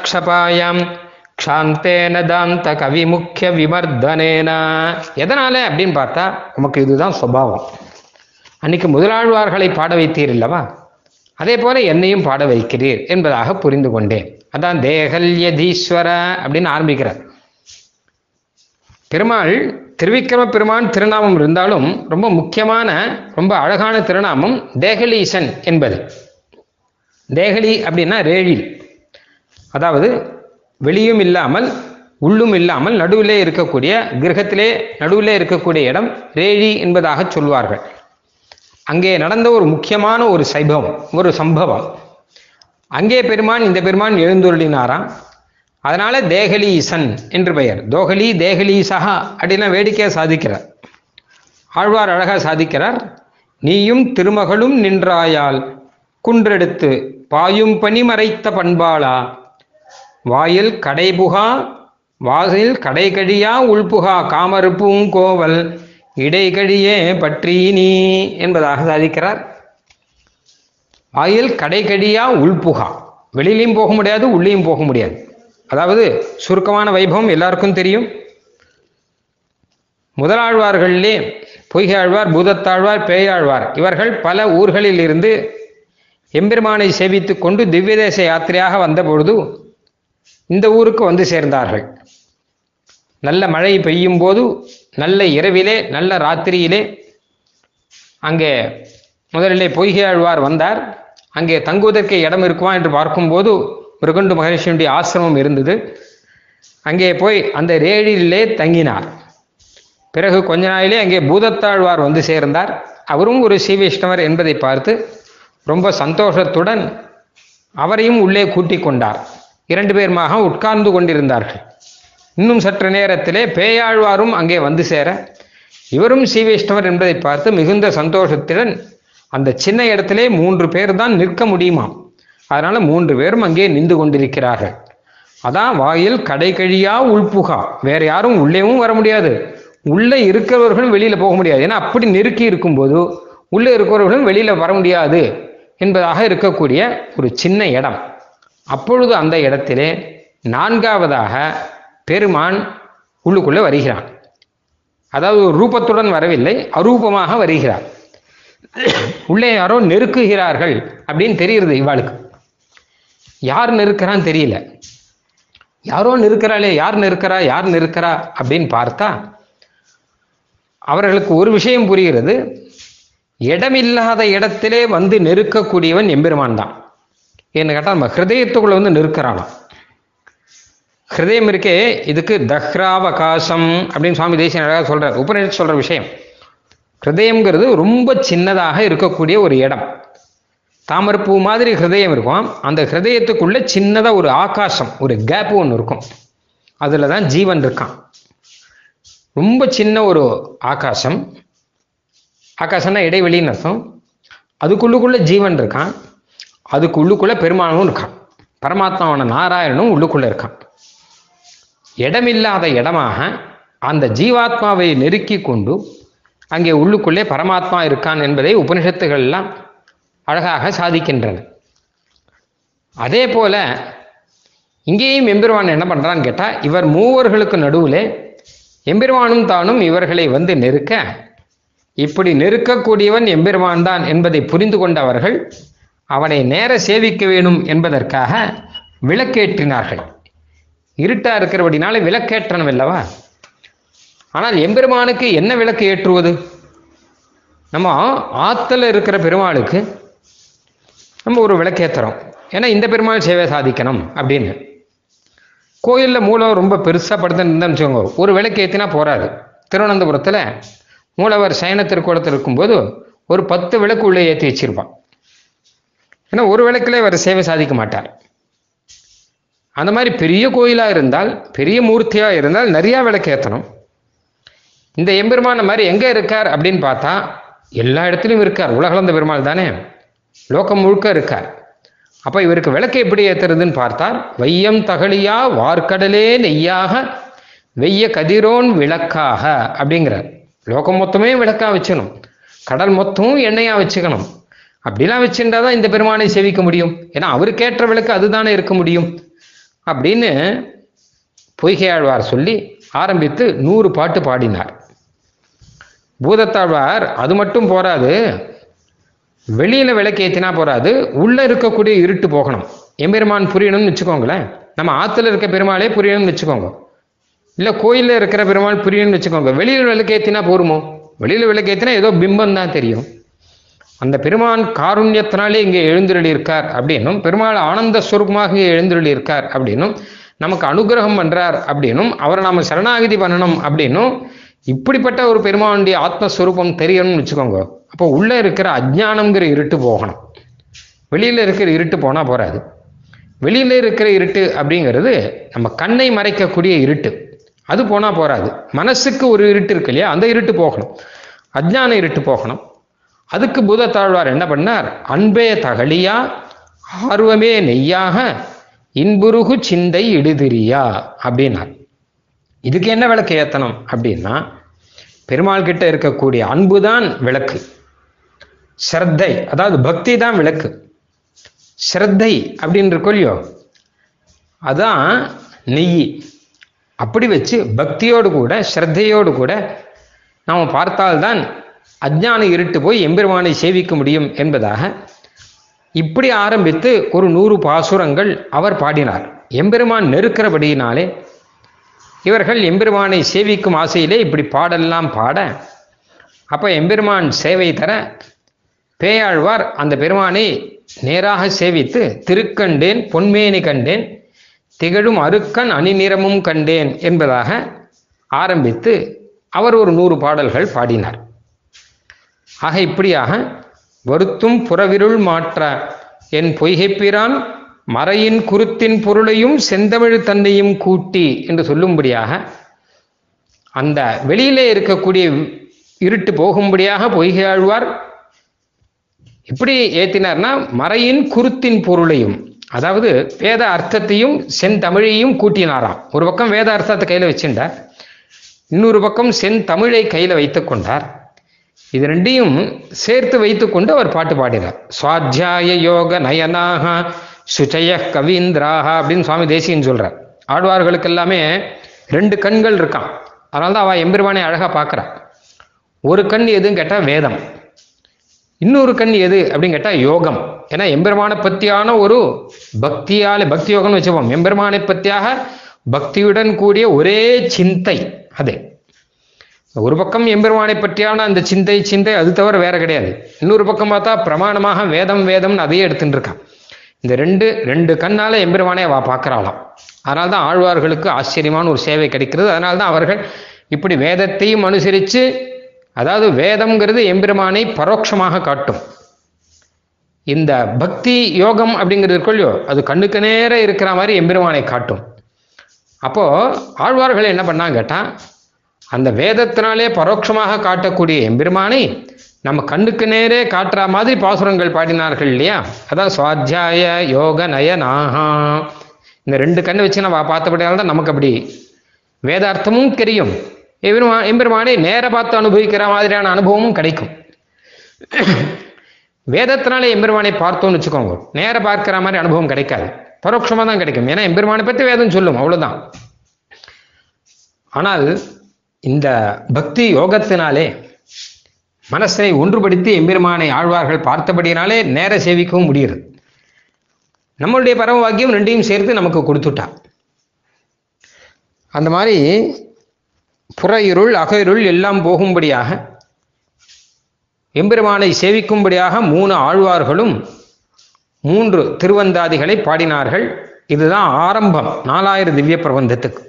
க்ஷாந்தேன தாந்த கவிமுக்கிய விமர்தனேனா. எதனால அப்படின்னு பார்த்தா உமக்கு இதுதான் சுபாவம். அன்னைக்கு முதலாழ்வார்களை பாட வைத்தீர் இல்லவா? அதே போல என்னையும் பாட வைக்கிறீர் என்பதாக புரிந்து கொண்டேன். அதான் தேகல்யதீஸ்வர அப்படின்னு ஆரம்பிக்கிறார். பெருமாள் திருவிக்கிரம பெருமான் திருநாமம் இருந்தாலும் ரொம்ப முக்கியமான ரொம்ப அழகான திருநாமம் தேகலீசன் என்பது. தேகலி அப்படின்னா ரேழில் அதாவது வெளியும் இல்லாமல் உள்ளும் இல்லாமல் நடுவிலே இருக்கக்கூடிய கிரகத்திலே நடுவிலே இருக்கக்கூடிய இடம் ரேழி என்பதாக சொல்வார்கள். அங்கே நடந்த ஒரு முக்கியமான ஒரு சைபவம் ஒரு சம்பவம். அங்கே பெருமான் இந்த பெருமான் எழுந்துருளினாராம். அதனால தேகலீசன் என்று பெயர். தோகலி தேகலீசகா அப்படின்னா வேடிக்கையை சாதிக்கிறார். ஆழ்வார் அழகா சாதிக்கிறார். நீயும் திருமகளும் நின்றாயால் குன்றெடுத்து பாயும் பனிமறைத்த பண்பாளா? வாயில் கடைபுகா வாசில் கடைகழியா உள்புகா காமறுப்பும் கோவல் இடைகழியே பற்றி நீ என்பதாக சாதிக்கிறார். வாயில் கடைகழியா உள்புகா. வெளியிலையும் போக முடியாது உள்ளேயும் போக முடியாது. அதாவது சுருக்கமான வைபவம் எல்லாருக்கும் தெரியும். முதலாழ்வார்களிலே பொய்கையாழ்வார் பூதத்தாழ்வார் பேயாழ்வார் இவர்கள் பல ஊர்களில் இருந்து எம்பெருமானை சேவித்துக் கொண்டு திவ்யதேச யாத்திரையாக வந்தபொழுது இந்த ஊருக்கு வந்து சேர்ந்தார்கள். நல்ல மழை பெய்யும் போது நல்ல இரவிலே நல்ல ராத்திரியிலே அங்கே முதலிலே பொய்கையாழ்வார் வந்தார். அங்கே தங்குவதற்கு இடம் இருக்குமா என்று பார்க்கும்போது மிருகண்டு மகரிஷியுடைய ஆசிரமம் இருந்தது. அங்கே போய் அந்த ரேழிலே தங்கினார். பிறகு கொஞ்ச நாளிலே அங்கே பூதத்தாழ்வார் வந்து சேர்ந்தார். அவரும் ஒரு சீவைஷ்ணவர் என்பதை பார்த்து ரொம்ப சந்தோஷத்துடன் அவரையும் உள்ளே கூட்டிக் கொண்டார். இரண்டு பேருமாக உட்கார்ந்து கொண்டிருந்தார்கள். இன்னும் சற்று நேரத்திலே பேயாழ்வாரும் அங்கே வந்து சேர இவரும் சீவைஷ்ணவர் என்பதை பார்த்து மிகுந்த சந்தோஷத்துடன் அந்த சின்ன இடத்திலே மூன்று பேர் தான் நிற்க முடியுமாம். அதனால மூன்று பேரும் அங்கே நின்று கொண்டிருக்கிறார்கள். அதான் வாயில் கடை கழியா உள்புகா வேற யாரும் உள்ளேவும் வர முடியாது. உள்ளே இருக்கிறவர்களும் வெளியில போக முடியாது. ஏன்னா அப்படி நெருக்கி இருக்கும்போது உள்ளே இருக்கிறவர்களும் வெளியில வர முடியாது என்பதாக இருக்கக்கூடிய ஒரு சின்ன இடம். அப்பொழுது அந்த இடத்திலே நான்காவதாக பெருமான் உள்ளுக்குள்ளே வருகிறான். அதாவது ஒரு ரூபத்துடன் வரவில்லை அரூபமாக வருகிறார். உள்ளே யாரோ நெருக்குகிறார்கள் அப்படின்னு தெரியுது இவாளுக்கு. யார் நெருக்கிறான்னு தெரியல. யாரோ நிற்கிறாளே யார் நெருக்கிறா யார் நிற்கிறா அப்படின்னு பார்த்தா அவர்களுக்கு ஒரு விஷயம் புரிகிறது. இடமில்லாத இடத்திலே வந்து நெருக்கக்கூடியவன் எம்பெருமான் தான். ஏன்னு கேட்டால் நம்ம ஹிருதயத்துக்குள்ள வந்து நெருக்கிறானாம் ஹிருதயம் இருக்கே இதுக்கு தஹ்ராவகாசம் அப்படின்னு சுவாமி தேசிய அழகாக சொல்றார் உபநிஷத்து சொல்ற விஷயம். ஹிருதயம்ங்கிறது ரொம்ப சின்னதாக இருக்கக்கூடிய ஒரு இடம். தாமரப்பூ மாதிரி ஹிருதயம் இருக்கும். அந்த ஹிருதயத்துக்குள்ளே சின்னதாக ஒரு ஆகாசம் ஒரு கேப் ஒன்று இருக்கும். அதில் தான் ஜீவன் இருக்கான். ரொம்ப சின்ன ஒரு ஆகாசம். ஆகாசம்னா இடைவெளின்னு அர்த்தம். அதுக்குள்ளுக்குள்ளே ஜீவன் இருக்கான். அதுக்கு உள்ளுக்குள்ளே பெருமானும் இருக்கான். பரமாத்மாவான நாராயணனும் உள்ளுக்குள்ளே இருக்கான். இடமில்லாத இடமாக அந்த ஜீவாத்மாவை நெருக்கி கொண்டு அங்கே உள்ளுக்குள்ளே பரமாத்மா இருக்கான் என்பதை உபனிஷத்துகள்லாம் அழகாக சாதிக்கின்றன. அதே போல இங்கேயும் எம்பெருமான் என்ன பண்றான்னு கேட்டா இவர் மூவர்களுக்கு நடுவில் எம்பெருமானும் தானும் இவர்களை வந்து நெருக்க இப்படி நெருக்கக்கூடியவன் எம்பெருமான் தான் என்பதை புரிந்து கொண்டவர்கள் அவனை நேர சேவிக்க வேணும் என்பதற்காக விளக்கேற்றினார்கள். இருட்டா இருக்கிறபடினால விளக்கேற்றணும் அல்லவா? ஆனால் எம்பெருமானுக்கு என்ன விளக்கு ஏற்றுவது? நம்ம ஆத்தல இருக்கிற பெருமாளுக்கு நம்ம ஒரு விளக்கேற்றுறோம் ஏன்னா இந்த பெருமாள் சேவை சாதிக்கணும் அப்படின்னு. கோயிலில் மூலம் ரொம்ப பெருசாக படுத்துன்னு வச்சுக்கோங்க. ஒரு விளக்கு ஏற்றினா திருவனந்தபுரத்தில் மூலவர் சயன திருக்கோலத்தில் இருக்கும்போது ஒரு பத்து விளக்கு உள்ளே ஏற்றி வச்சிருப்பான். ஏன்னா ஒரு விளக்குல அவர் சேவை சாதிக்க மாட்டார். அந்த மாதிரி பெரிய கோயிலாக இருந்தால் பெரிய மூர்த்தியாக இருந்தால் நிறையா விளக்கு ஏற்றணும் இந்த எம்பெருமான மாதிரி எங்கே இருக்கார் அப்படின்னு பார்த்தா எல்லா இடத்துலையும் இருக்கார். உலகளந்த பெருமாள் தானே. லோகம் முழுக்க இருக்கார். அப்போ இவருக்கு விளக்கு எப்படி ஏற்றுறதுன்னு பார்த்தார். வையம் தகழியா வார்க்கடலே நெய்யாக வெய்ய கதிரோன் விளக்காக அப்படிங்கிறார். லோகம் மொத்தமே விளக்கா வச்சுக்கணும். கடல் மொத்தமும் எண்ணெயாக வச்சுக்கணும். அப்படிலாம் வச்சுட்டா தான் இந்த பெருமானை சேவிக்க முடியும். ஏன்னா அவருக்கேற்ற விளக்கு அதுதானே இருக்க முடியும். அப்படின்னு பொய்கையாழ்வார் சொல்லி ஆரம்பித்து நூறு பாட்டு பாடினார். பூதத்தாழ்வார் அது மட்டும் போராது வெளியில விளக்கு ஏற்றினா போறாது உள்ள இருக்கக்கூடிய இருட்டு போகணும். எம்பெருமான் புரியணும்னு வச்சுக்கோங்களேன். நம்ம ஆத்துல இருக்க பெருமாளே புரியணும்னு வச்சுக்கோங்க. இல்ல கோயில்ல இருக்கிற பெருமாள் புரியணும்னு வச்சுக்கோங்க. வெளியில விளக்கு ஏற்றினா போருமோ? வெளியில விளக்கு ஏற்றினா ஏதோ பிம்பம் தான் தெரியும். அந்த பெருமான் காருண்யத்தினாலே இங்கே எழுந்துருளி இருக்கார் அப்படின்னும் பெருமாள் ஆனந்த ஸ்வரூபமாக இங்கே எழுந்துருளி இருக்கார் அப்படின்னும் நமக்கு அனுகிரகம் பண்றார் அப்படின்னும் அவரை நாம சரணாகிதி பண்ணணும் அப்படின்னும் இப்படிப்பட்ட ஒரு பெருமானுடைய ஆத்மஸ்வரூபம் தெரியணும்னு வச்சுக்கோங்க. அப்போ உள்ளே இருக்கிற அஜ்ஞானம்ங்கிற இருட்டு போகணும். வெளியில் இருக்கிற இருட்டு போனால் போகாது வெளியில் இருக்கிற இருட்டு அப்படிங்கிறது நம்ம கண்ணை மறைக்கக்கூடிய இருட்டு. அது போனால் போகாது மனசுக்கு ஒரு இருட்டு இருக்கு இல்லையா? அந்த இருட்டு போகணும். அஜ்ஞான இருட்டு போகணும். அதுக்கு பூதத்தாழ்வார் என்ன பண்ணார்? அன்பே தகழியா ஆர்வமே நெய்யாக இன்புருகு சிந்தை இடுதிரியா அப்படின்னார். இதுக்கு என்ன விளக்கு ஏத்தனம் அப்படின்னா பெருமாள் கிட்ட இருக்கக்கூடிய அன்பு தான் விளக்கு. ஸ்ரத்தை அதாவது பக்தி தான் விளக்கு. ஸ்ரத்தை அப்படின்னு இருக்கும் இல்லையோ அதான் நெய். அப்படி வச்சு பக்தியோடு கூட ஸ்ரத்தையோடு கூட நாம் பார்த்தால்தான் அஜ்ஞான இருட்டு போய் எம்பெருமானை சேவிக்க முடியும் என்பதாக இப்படி ஆரம்பித்து ஒரு நூறு பாசுரங்கள் அவர் பாடினார். எம்பெருமான் நெருக்கிறபடியினாலே இவர்கள் எம்பெருமானை சேவிக்கும் ஆசையிலே இப்படி பாடெல்லாம் பாட அப்போ எம்பெருமான் சேவை தர பேயாழ்வார் அந்த பெருமானை நேராக சேவித்து திருக்கண்டேன் பொன்மேனி கண்டேன் திகழும் அருக்கன் அணிநிறமும் கண்டேன் என்பதாக ஆரம்பித்து அவர் ஒரு நூறு பாடல்கள் பாடினார். ஆக இப்படியாக வருத்தும் புறவிருள் மாற்ற என் பொய்கைப்பிரான் மறையின் குருத்தின் பொருளையும் செந்தமிழ் தன்னையும் கூட்டி என்று சொல்லும்படியாக அந்த வெளியிலே இருக்கக்கூடிய இருட்டு போகும்படியாக பொய்கையாழ்வார் எப்படி ஏத்தினார்னா மறையின் குருத்தின் பொருளையும் அதாவது வேத அர்த்தத்தையும் செந்தமிழையும் கூட்டினாராம். ஒரு பக்கம் வேத அர்த்தத்தை கையில் வச்சுட்டார் இன்னொரு பக்கம் செந்தமிழை கையில் வைத்து கொண்டார். இது ரெண்டையும் சேர்த்து வைத்துக்கொண்டு அவர் பாட்டு பாடினார். சுவாத்தியாய யோக நயனாக சுச்சய கவீந்திராக அப்படின்னு சுவாமி தேசியன் சொல்றார். ஆழ்வார்களுக்கு எல்லாமே ரெண்டு கண்கள் இருக்கான் அதனால தான் அவள் எம்பெருமானை அழகாக பார்க்குறா. ஒரு கண் எதுவும் கேட்டால் வேதம். இன்னொரு கண் எது அப்படின்னு கேட்டால் யோகம். ஏன்னா எம்பெருமானை பற்றியான ஒரு பக்தியால் பக்தி யோகம்னு வச்சுப்போம். எம்பெருமானை பற்றியாக பக்தியுடன் கூடிய ஒரே சிந்தை அது. ஒரு பக்கம் எம்பெருமானை பற்றியான அந்த சிந்தை சிந்தை அது தவிர வேற கிடையாது. இன்னொரு பக்கம் பார்த்தா பிரமாணமாக வேதம் வேதம்னு அதையே எடுத்துட்டு இருக்கான். இந்த ரெண்டு ரெண்டு கண்ணால எம்பெருமானே அவ பார்க்கறாளாம். அதனால தான் ஆழ்வார்களுக்கு ஆச்சரியமான ஒரு சேவை கிடைக்கிறது. அதனால தான் அவர்கள் இப்படி வேதத்தையும் அனுசரித்து அதாவது வேதம்ங்கிறது எம்பெருமானை பரோட்சமாக காட்டும். இந்த பக்தி யோகம் அப்படிங்கிறது இருக்கும் அது கண்ணுக்கு நேர இருக்கிற மாதிரி எம்பெருமானை காட்டும். அப்போ ஆழ்வார்கள் என்ன பண்ணாங்க கேட்டா அந்த வேதத்தினாலே பரோட்சமாக காட்டக்கூடிய எம்பெருமானை நம்ம கண்ணுக்கு நேரே காட்டுற மாதிரி பாசுரங்கள் பாடினார்கள் இல்லையா? அதான் சுவாத்தியாய யோக நயனாகா இந்த ரெண்டு கண்ணு வச்சு நம்ம பார்த்தபடியால் தான் நமக்கு அப்படி வேதார்த்தமும் தெரியும். எம்பெருமா எம்பெருமானை நேர பார்த்து அனுபவிக்கிற மாதிரியான அனுபவமும் கிடைக்கும். வேதத்தினாலே எம்பெருமானை பார்த்தோம்னு வச்சுக்கோங்க. நேர பார்க்கிற மாதிரி அனுபவம் கிடைக்காது. பரோட்சமாக தான் கிடைக்கும். ஏன்னா எம்பெருமானை பற்றி வேதம் சொல்லும் அவ்வளவுதான். ஆனால் இந்த பக்தி யோகத்தினாலே மனசை ஒன்றுபடுத்தி எம்பெருமானை ஆழ்வார்கள் பார்த்தபடினாலே நேர சேவிக்கவும் முடிகிறது நம்மளுடைய பரம வாக்கியம் ரெண்டையும் சேர்த்து நமக்கு கொடுத்துட்டா. அந்த மாதிரி புற இருள் அக இருள் எல்லாம் போகும்படியாக எம்பெருமானை சேவிக்கும்படியாக மூணு ஆழ்வார்களும் மூன்று திருவந்தாதிகளை பாடினார்கள். இதுதான் ஆரம்பம். நாலாயிரம் திவ்ய பிரபந்தத்துக்கு.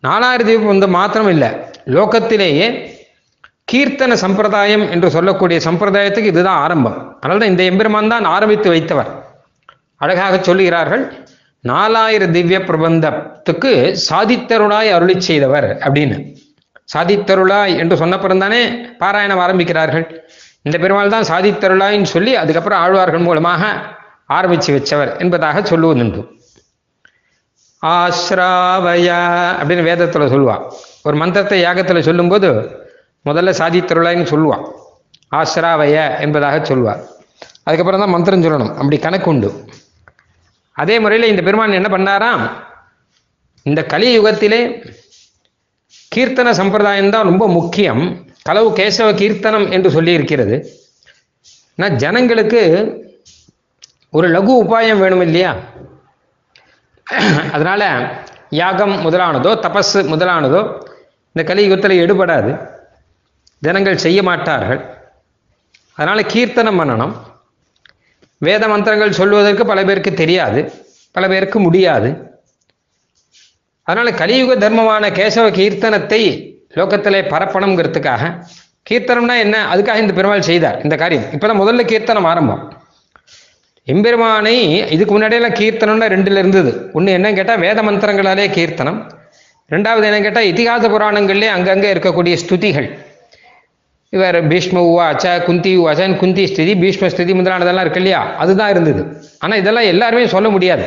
நாலாயிரம் திவ்ய பிரபந்தம் மாத்திரம் இல்லை லோகத்திலேயே கீர்த்தன சம்பிரதாயம் என்று சொல்லக்கூடிய சம்பிரதாயத்துக்கு இதுதான் ஆரம்பம். அதனால இந்த எம்பெருமான் தான் ஆரம்பித்து வைத்தவர். அழகாக சொல்லுகிறார்கள். நாலாயிரம் திவ்ய பிரபந்தத்துக்கு சாதித்தருளாய் அருளி செய்தவர் அப்படின்னு. சாதித்தருளாய் என்று சொன்னப்புறம்தானே பாராயணம் ஆரம்பிக்கிறார்கள். இந்த பெருமாள் தான் சாதித்தருளாயின்னு சொல்லி அதுக்கப்புறம் ஆழ்வார்கள் மூலமாக ஆரம்பித்து வச்சவர் என்பதாக சொல்லுவதுண்டு. ஆஸ்ராவய அப்படின்னு வேதத்தில் சொல்லுவான் ஒரு மந்திரத்தை யாகத்தில் சொல்லும்போது முதல்ல சாதித்தருளாயின்னு சொல்லுவான் ஆஸ்ராவய என்பதாக சொல்லுவார் அதுக்கப்புறம் தான் மந்திரம் சொல்லணும். அப்படி கணக்கு உண்டு. அதே முறையில் இந்த பெருமான் என்ன பண்ணாராம்? இந்த கலியுகத்திலே கீர்த்தன சம்பிரதாயம் தான் ரொம்ப முக்கியம். களவு கேசவ கீர்த்தனம் என்று சொல்லி இருக்கிறது நான் ஜனங்களுக்கு ஒரு லகு உபாயம் வேணும் இல்லையா அதனால யாகம் முதலானதோ தபஸ் முதலானதோ இந்த கலியுகத்தில் எடுபடாது ஜனங்கள் செய்ய மாட்டார்கள். அதனால கீர்த்தனம் பண்ணணும். வேத மந்திரங்கள் சொல்வதற்கு பல பேருக்கு தெரியாது பல பேருக்கு முடியாது. அதனால கலியுக தர்மமான கேசவ கீர்த்தனத்தை லோகத்திலே பரப்பணுங்கிறதுக்காக கீர்த்தனம்னா என்ன? அதுக்காக இந்த பெருமாள் செய்தார் இந்த காரியம். இப்பதான் முதல்ல கீர்த்தனம் ஆரம்பம். எம்பெருமானை இதுக்கு முன்னாடியெல்லாம் கீர்த்தனம்னா ரெண்டுல இருந்தது. ஒன்று என்னன்னு கேட்டால் வேத மந்திரங்களாலே கீர்த்தனம். ரெண்டாவது என்ன கேட்டால் இதிகாச புராணங்கள்லேயே அங்கங்கே இருக்கக்கூடிய ஸ்துதிகள். இவர் பீஷ்ம உவாச்ச குந்தி உவாச்சன் குந்தி ஸ்திதி பீஷ்ம ஸ்திதி முதலானதெல்லாம் இருக்கு இல்லையா? அதுதான் இருந்தது. ஆனால் இதெல்லாம் எல்லாருமே சொல்ல முடியாது.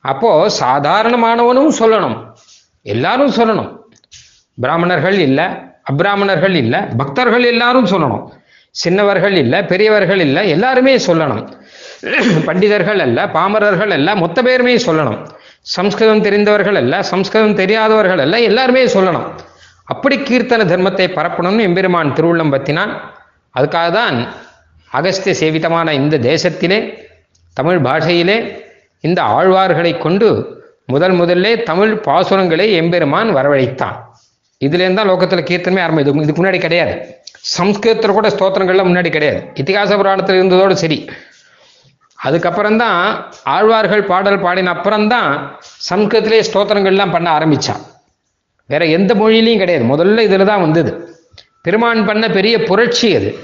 அப்போ சாதாரணமானவனும் சொல்லணும். எல்லாரும் சொல்லணும். பிராமணர்கள் இல்லை அப்ராமணர்கள் இல்லை பக்தர்கள் எல்லாரும் சொல்லணும். சின்னவர்கள் இல்லை பெரியவர்கள் இல்லை எல்லாருமே சொல்லணும். பண்டிதர்கள் அல்ல பாமரர்கள் அல்ல மொத்த பேருமே சொல்லணும். சம்ஸ்கிருதம் தெரிந்தவர்கள் அல்ல சம்ஸ்கிருதம் தெரியாதவர்கள் அல்ல எல்லாருமே சொல்லணும். அப்படி கீர்த்தன தர்மத்தை பரப்பணும்னு எம்பெருமான் திருவுள்ளம் பத்தினான். அதுக்காக தான் அகஸ்திய சேவிதமான இந்த தேசத்திலே தமிழ் பாஷையிலே இந்த ஆழ்வார்களை கொண்டு முதல் முதல்ல தமிழ் பாசுரங்களை எம்பெருமான் வரவழைத்தான். இதுலேருந்து தான் லோகத்தில் கீர்த்தனமே ஆரம்பம். இது இதுக்கு முன்னாடி கிடையாது. சம்ஸ்கிருதத்தில் கூட ஸ்தோத்திரங்கள்லாம் முன்னாடி கிடையாது. இத்திகாச புராணத்தில் இருந்ததோடு சரி. அதுக்கப்புறம்தான் ஆழ்வார்கள் பாடல் பாடின அப்புறம் தான் சம்ஸ்கிருதத்திலே ஸ்தோத்திரங்கள்லாம் பண்ண ஆரம்பிச்சான். வேற எந்த மொழியிலையும் கிடையாது. முதல்ல இதில் தான் வந்தது. பெருமான் பண்ண பெரிய புரட்சி அது.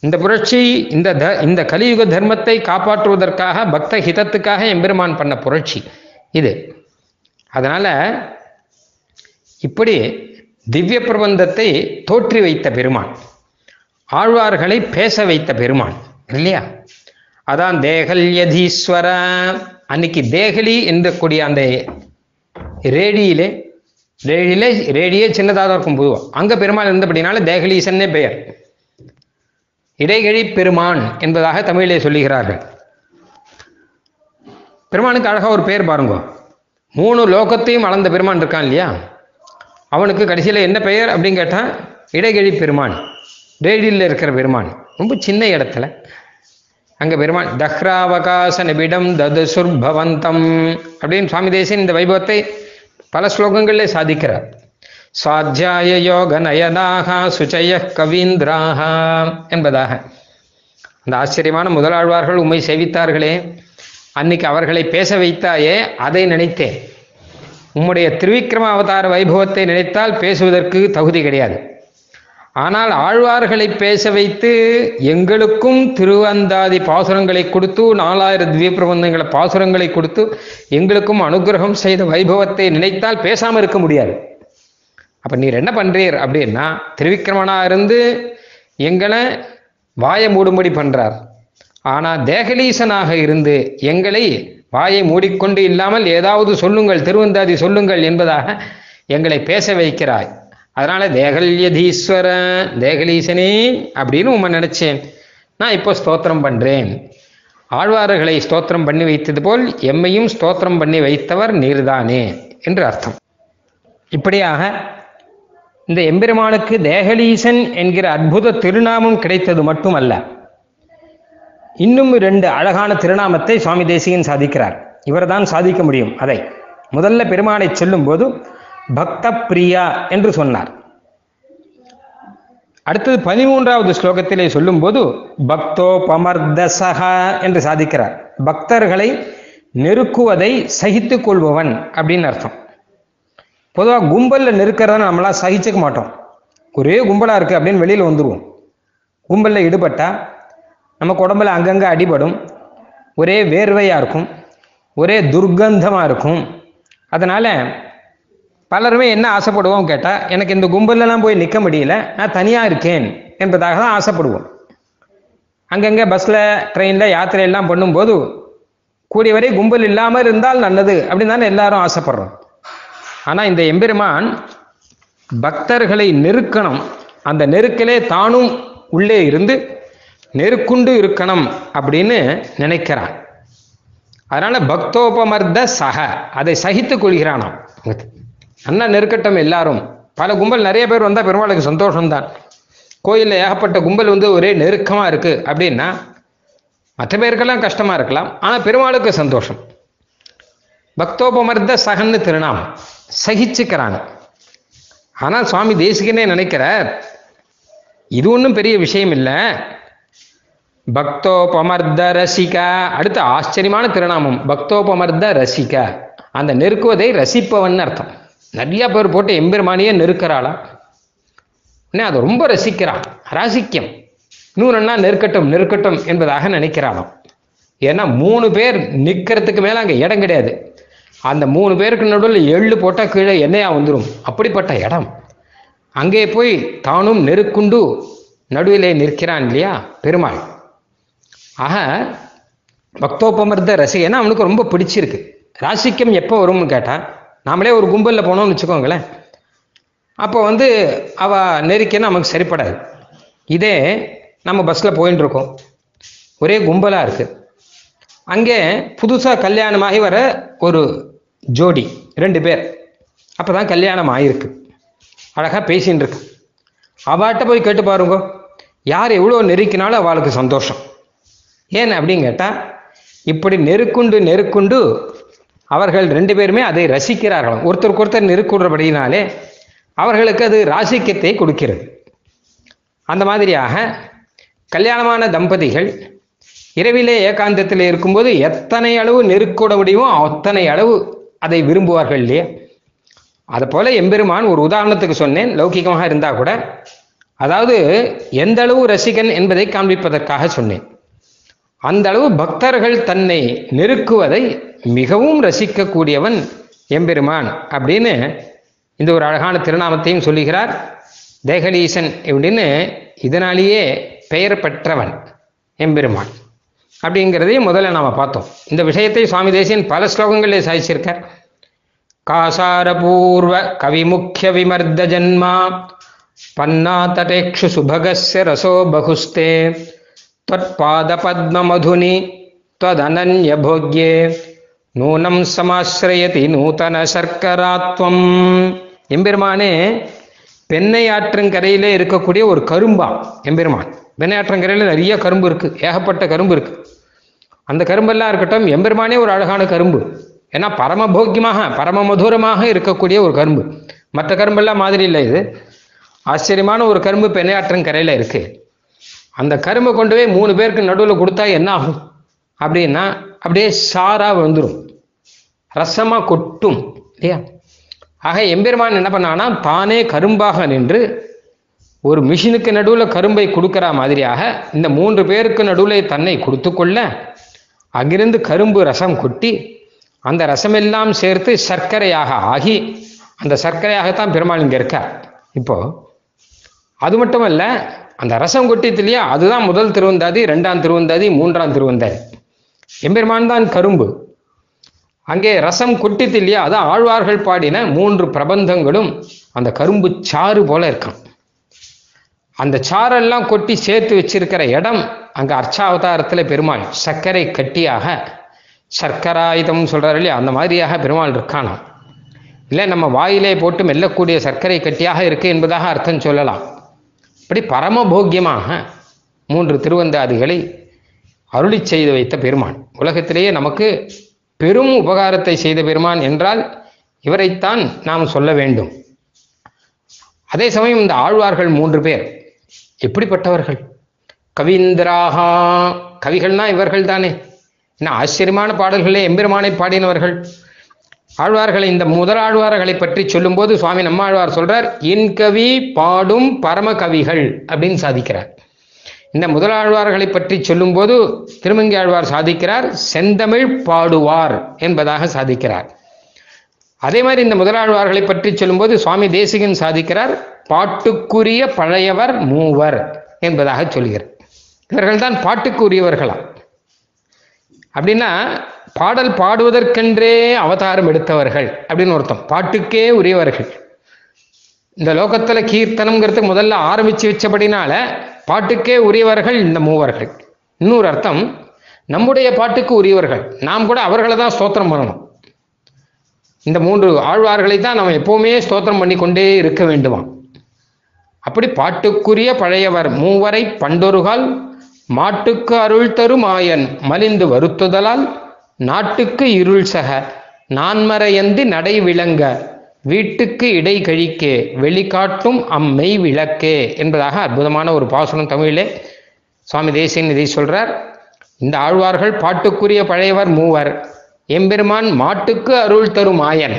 இந்த புரட்சி இந்த த இந்த கலியுக தர்மத்தை காப்பாற்றுவதற்காக பக்த ஹிதத்துக்காக எம்பெருமான் பண்ண புரட்சி இது. அதனால இப்படி திவ்ய பிரபந்தத்தை தோற்றி வைத்த பெருமான் ஆழ்வார்களை பேச வைத்த பெருமான் இல்லையா? அதான் தேகல்யதீஸ்வர. அன்னைக்கு தேகலி என்றக்கூடிய அந்த ரேடியிலே ரேடியிலே ரேடியே சின்னதாக இருக்கும் பொதுவாக அங்கே பெருமாள் இருந்தபடினால தேகலீசன்னே பெயர். இடைகழி பெருமான் என்பதாக தமிழிலே சொல்லுகிறார்கள். பெருமானுக்கு அழகாக ஒரு பெயர் பாருங்க. மூணு லோகத்தையும் அளந்த பெருமான் இருக்கான் இல்லையா? அவனுக்கு கடைசியில் என்ன பெயர் அப்படின்னு கேட்டால் இடைகழி பெருமான். ரேடியில் இருக்கிற பெருமான். ரொம்ப சின்ன இடத்துல. அங்கே பெருமான் தஹ்ராவகாச நிபிடம் ததுசுர்பவந்தம் அப்படின்னு சுவாமி தேசன் இந்த வைபவத்தை பல ஸ்லோகங்களிலே சாதிக்கிறார். சுவாத்தியாய யோக நயனாக சுஜய கவீந்திராக என்பதாக. அந்த ஆச்சரியமான முதலாழ்வார்கள் உண்மை சேவித்தார்களே அன்னைக்கு அவர்களை பேச வைத்தாயே அதை நினைத்தேன். உம்முடைய திருவிக்ரம அவதார வைபவத்தை நினைத்தால் பேசுவதற்கு தகுதி கிடையாது. ஆனால் ஆழ்வார்களை பேச வைத்து எங்களுக்கும் திருவந்தாதி பாசுரங்களை கொடுத்து நாலாயிரம் திவ்யபிரபந்தங்களை பாசுரங்களை கொடுத்து எங்களுக்கும் அனுகிரகம் செய்த வைபவத்தை நினைத்தால் பேசாமல் இருக்க முடியாது. அப்ப நீர் என்ன பண்றீர் அப்படின்னா திருவிக்கிரமனா இருந்து எங்களை வாயை மூடும்படி பண்றார். ஆனா தேகலீசனாக இருந்து எங்களை வாயை மூடிக்கொண்டு இல்லாமல் ஏதாவது சொல்லுங்கள் திருவந்தாதி சொல்லுங்கள் என்பதாக எங்களை பேச வைக்கிறாய். அதனால தேகல்யதீஸ்வர தேகலீசனே அப்படின்னு உண்மை நினைச்சேன். நான் இப்போ ஸ்தோத்திரம் பண்றேன். ஆழ்வார்களை ஸ்தோத்திரம் பண்ணி வைத்தது போல் எம்மையும் ஸ்தோத்திரம் பண்ணி வைத்தவர் நீர்தானே என்று அர்த்தம். இப்படியாக இந்த எம்பெருமானுக்கு தேகலீசன் என்கிற அற்புத திருநாமம் கிடைத்தது மட்டுமல்ல. இன்னும் ரெண்டு அழகான திருநாமத்தை சுவாமி தேசிகன் சாதிக்கிறார். இவர்தான் சாதிக்க முடியும் அதை. முதல்ல பெருமானை சொல்லும்போது பக்த பிரியா என்று சொன்னார். அடுத்தது பதிமூன்றாவது ஸ்லோகத்திலே சொல்லும்போது பக்தோபமர்தசக என்று சாதிக்கிறார். பக்தர்களை நெருக்குவதை சகித்துக் கொள்பவன் அப்படின்னு அர்த்தம். பொதுவாக கும்பலில் நெருக்கிறத நம்மளாம் சகிச்சுக்க மாட்டோம். ஒரே கும்பலாக இருக்குது அப்படின்னு வெளியில் வந்துடுவோம் கும்பலில் ஈடுபட்டால் நமக்கு உடம்புல அங்கங்கே அடிபடும். ஒரே வேர்வையாக இருக்கும். ஒரே துர்க்கந்தமாக இருக்கும். அதனால் பலருமே என்ன ஆசைப்படுவோம் கேட்டால் எனக்கு இந்த கும்பலெல்லாம் போய் நிற்க முடியல நான் தனியாக இருக்கேன் என்பதாக தான் ஆசைப்படுவோம். அங்கங்கே பஸ்ஸில் ட்ரெயினில் யாத்திரையெல்லாம் பண்ணும்போது கூடிய வரை கும்பல் இல்லாமல் இருந்தால் நல்லது அப்படின்னு தானே எல்லாரும் ஆசைப்படுறோம். ஆனால் இந்த எம்பெருமான் பக்தர்களை நெருக்கணும். அந்த நெருக்கலே தானும் உள்ளே இருந்து நெருக்குண்டு இருக்கணும் அப்படின்னு நினைக்கிறான். அதனால பக்தோபமர்த சக அதை சகித்துக் கொள்கிறானாம். அண்ணா நெருக்கட்டம் எல்லாரும். பல கும்பல் நிறைய பேர் வந்தால் பெருமாளுக்கு சந்தோஷம்தான். கோயிலில் ஏகப்பட்ட கும்பல் வந்து ஒரே நெருக்கமாக இருக்கு அப்படின்னா மற்ற பேருக்கெல்லாம் கஷ்டமா இருக்கலாம் ஆனால் பெருமாளுக்கு சந்தோஷம். பக்தோபமர்த சகன்னு திருநாமம். சகிச்சுக்கிறாங்க. ஆனால் சுவாமி தேசிகனே நினைக்கிறார் இது ஒன்றும் பெரிய விஷயம் இல்லை. பக்தோபமர்த ரசிகா. அடுத்த ஆச்சரியமான திருநாமம். பக்தோபமர்த ரசிகா. அந்த நெருக்குவதை ரசிப்பவன் அர்த்தம். நிறையா பேர் போட்டு எம்பெருமானியே நெருக்கிறாளா? உடனே அதை ரொம்ப ரசிக்கிறான் ராசிக்கம். இன்னொன்னா நெருக்கட்டும் நெருக்கட்டும் என்பதாக நினைக்கிறாளாம். ஏன்னா மூணு பேர் நிற்கிறதுக்கு மேலே அங்கே இடம் கிடையாது. அந்த மூணு பேருக்கு நடுவில் எள்ளு போட்டால் கீழே எண்ணெயாக வந்துடும் அப்படிப்பட்ட இடம். அங்கே போய் தானும் நெருக்குண்டு நடுவிலே நிற்கிறான் இல்லையா? பெருமாள். ஆக பக்தோபமர்த ரசிகன்னா அவனுக்கு ரொம்ப பிடிச்சிருக்கு. ராசிக்கம் எப்போ வரும்னு கேட்டால் நாமளே ஒரு கும்பலில் போனோம்னு வச்சுக்கோங்களேன். அப்போ வந்து அவ நெருக்கினா நமக்கு சரிப்படாது. இதே நம்ம பஸ்ஸில் போயின்னு இருக்கோம். ஒரே கும்பலாக இருக்குது அங்கே புதுசாக கல்யாணமாகி வர ஒரு ஜோடி ரெண்டு பேர். அப்போ தான் கல்யாணம் ஆகிருக்கு அழகாக பேசின்னு இருக்கு. அவட்ட போய் கேட்டு பாருங்க. யார் எவ்வளோ நெருக்கினாலும் அவளுக்கு சந்தோஷம். ஏன் அப்படின்னு கேட்டால் இப்படி நெருக்குண்டு நெருக்குண்டு அவர்கள் ரெண்டு பேருமே அதை ரசிக்கிறார்களாம். ஒருத்தருக்கு ஒருத்தர் நெருக்குடுறபடியினாலே அவர்களுக்கு அது ராசிக்கத்தை கொடுக்கிறது. அந்த மாதிரியாக கல்யாணமான தம்பதிகள் இரவிலே ஏகாந்தத்தில் இருக்கும்போது எத்தனை அளவு நெருக்கூட முடியுமோ அத்தனை அளவு அதை விரும்புவார்கள் இல்லையா? அது போல எம்பெருமான் ஒரு உதாரணத்துக்கு சொன்னேன். லௌகிகமாக இருந்தால் கூட அதாவது எந்த அளவு ரசிகன் என்பதை காண்பிப்பதற்காக சொன்னேன். அந்த அளவு பக்தர்கள் தன்னை நெருக்குவதை மிகவும் ரசிக்கக்கூடியவன் எம்பெருமான் அப்படின்னு இந்த ஒரு அழகான திருநாமத்தையும் சொல்லுகிறார். தேகலீசன் அப்படின்னு இதனாலேயே பெயர் பெற்றவன் எம்பெருமான் அப்படிங்கிறதையும் முதல்ல நாம் பார்த்தோம். இந்த விஷயத்தை சுவாமி தேசியன் பல ஸ்லோகங்களில் சாதிச்சிருக்கார். காசாரபூர்வ கவிமுக்கிய விமர்த ஜன்மா பன்னாதடேக்ஷு சுபகஸ்ய ரசோ பகுஸ்தே त्वत्पाद पद्ममधुनि त्वदनन्य भोग्ये நூனம் சமாசிரயதி நூதன சர்க்கராத்வம் எம்பெருமானே பெண்ணை ஆற்றங்கரையிலே இருக்கக்கூடிய ஒரு கரும்பா எம்பெருமான் பெண்ணை ஆற்றங்கரையில் நிறைய கரும்பு இருக்கு ஏகப்பட்ட கரும்பு இருக்கு அந்த கரும்பெல்லாம் இருக்கட்டும் எம்பெருமானே ஒரு அழகான கரும்பு ஏன்னா பரமபோக்கியமாக பரம மதுரமாக இருக்கக்கூடிய ஒரு கரும்பு மற்ற கரும்பெல்லாம் மாதிரி இல்லை இது ஆச்சரியமான ஒரு கரும்பு பெண்ணையாற்றங்கரையில் இருக்கு அந்த கரும்பை கொண்டு போய் மூணு பேருக்கு நடுவில் கொடுத்தா என்ன ஆகும்? அப்படின்னா அப்படியே சாரா வந்துடும் ரசமாக கொட்டும் இல்லையா? ஆக எம்பெருமான் என்ன பண்ணானா தானே கரும்பாக நின்று ஒரு மிஷினுக்கு நடுவில் கரும்பை கொடுக்கிற மாதிரியாக இந்த மூன்று பேருக்கு நடுவில் தன்னை கொடுத்து கொள்ள அங்கிருந்து கரும்பு ரசம் கொட்டி அந்த ரசமெல்லாம் சேர்த்து சர்க்கரையாக ஆகி அந்த சர்க்கரையாகத்தான் பெருமாள் இங்கே இருக்கார். இப்போ அது மட்டும் அல்ல அந்த ரசம் கொட்டித்து இல்லையா? அதுதான் முதல் திருவந்தாதி ரெண்டாம் திருவந்தாதி மூன்றாம் திருவந்தாதி. எம்பெருமான் தான் கரும்பு. அங்கே ரசம் கொட்டித்து இல்லையா? அதான் ஆழ்வார்கள் பாடின மூன்று பிரபந்தங்களும் அந்த கரும்பு சாறு போல இருக்கான் அந்த சாரெல்லாம் கொட்டி சேர்த்து வச்சிருக்கிற இடம் அங்க அர்ச்சாவதாரத்தில் பெருமாள் சர்க்கரை கட்டியாக சர்க்கராயுதம் சொல்றாரு இல்லையா? அந்த மாதிரியாக பெருமாள் இருக்கானாம். இல்லை நம்ம வாயிலே போட்டு மெல்லக்கூடிய சர்க்கரை கட்டியாக இருக்கு என்பதாக அர்த்தம் சொல்லலாம். இப்படி பரமபோக்கியமாக மூன்று திருவந்தாதிகளை அருளி செய்து வைத்த பெருமான். உலகத்திலேயே நமக்கு பெரும் உபகாரத்தை செய்த பெருமான் என்றால் இவரைத்தான் நாம் சொல்ல வேண்டும். அதே சமயம் இந்த ஆழ்வார்கள் மூன்று பேர் எப்படிப்பட்டவர்கள்? கவீந்திராகா கவிகள்னா இவர்கள் தானே என்ன ஆச்சரியமான பாடல்களே எம்பெருமானை பாடினவர்கள். ஆழ்வார்களை இந்த முதல் ஆழ்வார்களை பற்றி சொல்லும்போது சுவாமி நம்மாழ்வார் சொல்றார் இன்கவி பாடும் பரம கவிகள் அப்படின்னு சாதிக்கிறார். இந்த முதலாழ்வார்களை பற்றி சொல்லும்போது திருமங்கி ஆழ்வார் சாதிக்கிறார் செந்தமிழ் பாடுவார் என்பதாக சாதிக்கிறார். அதே மாதிரி இந்த முதலாழ்வார்களை பற்றி சொல்லும்போது சுவாமி தேசிகன் சாதிக்கிறார் பாட்டுக்குரிய பழையவர் மூவர் என்பதாக சொல்கிறார். இவர்கள் தான் பாட்டுக்குரியவர்களா? அப்படின்னா பாடல் பாடுவதற்கென்றே அவதாரம் எடுத்தவர்கள் அப்படின்னு ஒருத்தம் பாட்டுக்கே உரியவர்கள். இந்த லோகத்துல கீர்த்தனம்ங்கிறதுக்கு முதல்ல ஆரம்பிச்சு வச்சபடினால பாட்டுக்கே உரியவர்கள் இந்த மூவர்கள். இன்னொரு அர்த்தம் நம்முடைய பாட்டுக்கு உரியவர்கள். நாம் கூட அவர்களை தான் ஸ்தோத்திரம் பண்ணணும். இந்த மூன்று ஆழ்வார்களை தான் நம்ம எப்பவுமே ஸ்தோத்திரம் பண்ணி கொண்டே இருக்க வேண்டுமா அப்படி பாட்டுக்குரிய பழையவர் மூவரை பண்டொருகால் மாட்டுக்கு அருள் தரும் ஆயன் மலிந்து வருத்துதலால் நாட்டுக்கு இருள் சக நான்மறையந்தி நடை விளங்க வீட்டுக்கு இடை கழிக்கே வெளிக்காட்டும் அம்மெய் விளக்கே என்பதாக அற்புதமான ஒரு பாசுரம் தமிழிலே சுவாமி தேசியன் இதை சொல்றார். இந்த ஆழ்வார்கள் பாட்டுக்குரிய பழையவர் மூவர் எம்பெருமான் மாட்டுக்கு அருள் தரும் ஆயன்.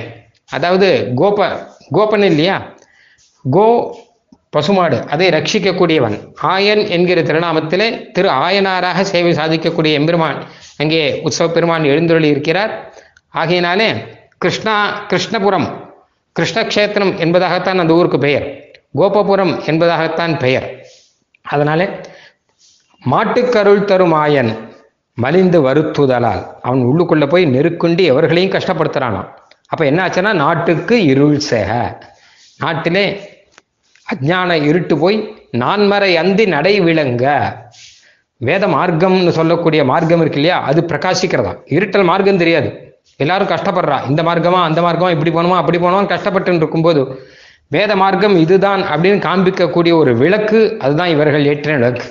அதாவது கோப கோபன் இல்லையா? கோ பசுமாடு அதை ரட்சிக்கக்கூடியவன். ஆயன் என்கிற திருநாமத்திலே திரு ஆயனாராக சேவை சாதிக்கக்கூடிய எம்பெருமான் அங்கே உற்சவ பெருமான் எழுந்தொழி இருக்கிறார் ஆகையினாலே கிருஷ்ணா கிருஷ்ணபுரம் கிருஷ்ணக்ஷேத்திரம் என்பதாகத்தான் அந்த ஊருக்கு பெயர். கோபபுரம் என்பதாகத்தான் பெயர். அதனாலே மாட்டுக்கருள் தரும் ஆயன் மலிந்து வருத்துதலால் அவன் உள்ளுக்குள்ள போய் நெருக்குண்டி எவர்களையும் கஷ்டப்படுத்துறானாம். அப்ப என்ன ஆச்சுன்னா நாட்டுக்கு இருள் சேக. நாட்டிலே அஜ்ஞான இருட்டு போய் நான்மறை அந்தி நடை விளங்க வேத மார்க்கம்னு சொல்லக்கூடிய மார்க்கம் இருக்கு இல்லையா? அது பிரகாசிக்கிறதா? இருட்டல் மார்க்கம் தெரியாது. எல்லாரும் கஷ்டப்படுறா. இந்த மார்க்கமா அந்த மார்க்கமா இப்படி போனோமா அப்படி போனோமா கஷ்டப்பட்டு இருக்கும்போது வேத மார்க்கம் இதுதான் அப்படின்னு காண்பிக்கக்கூடிய ஒரு விளக்கு அதுதான் இவர்கள் ஏற்றின விளக்கு.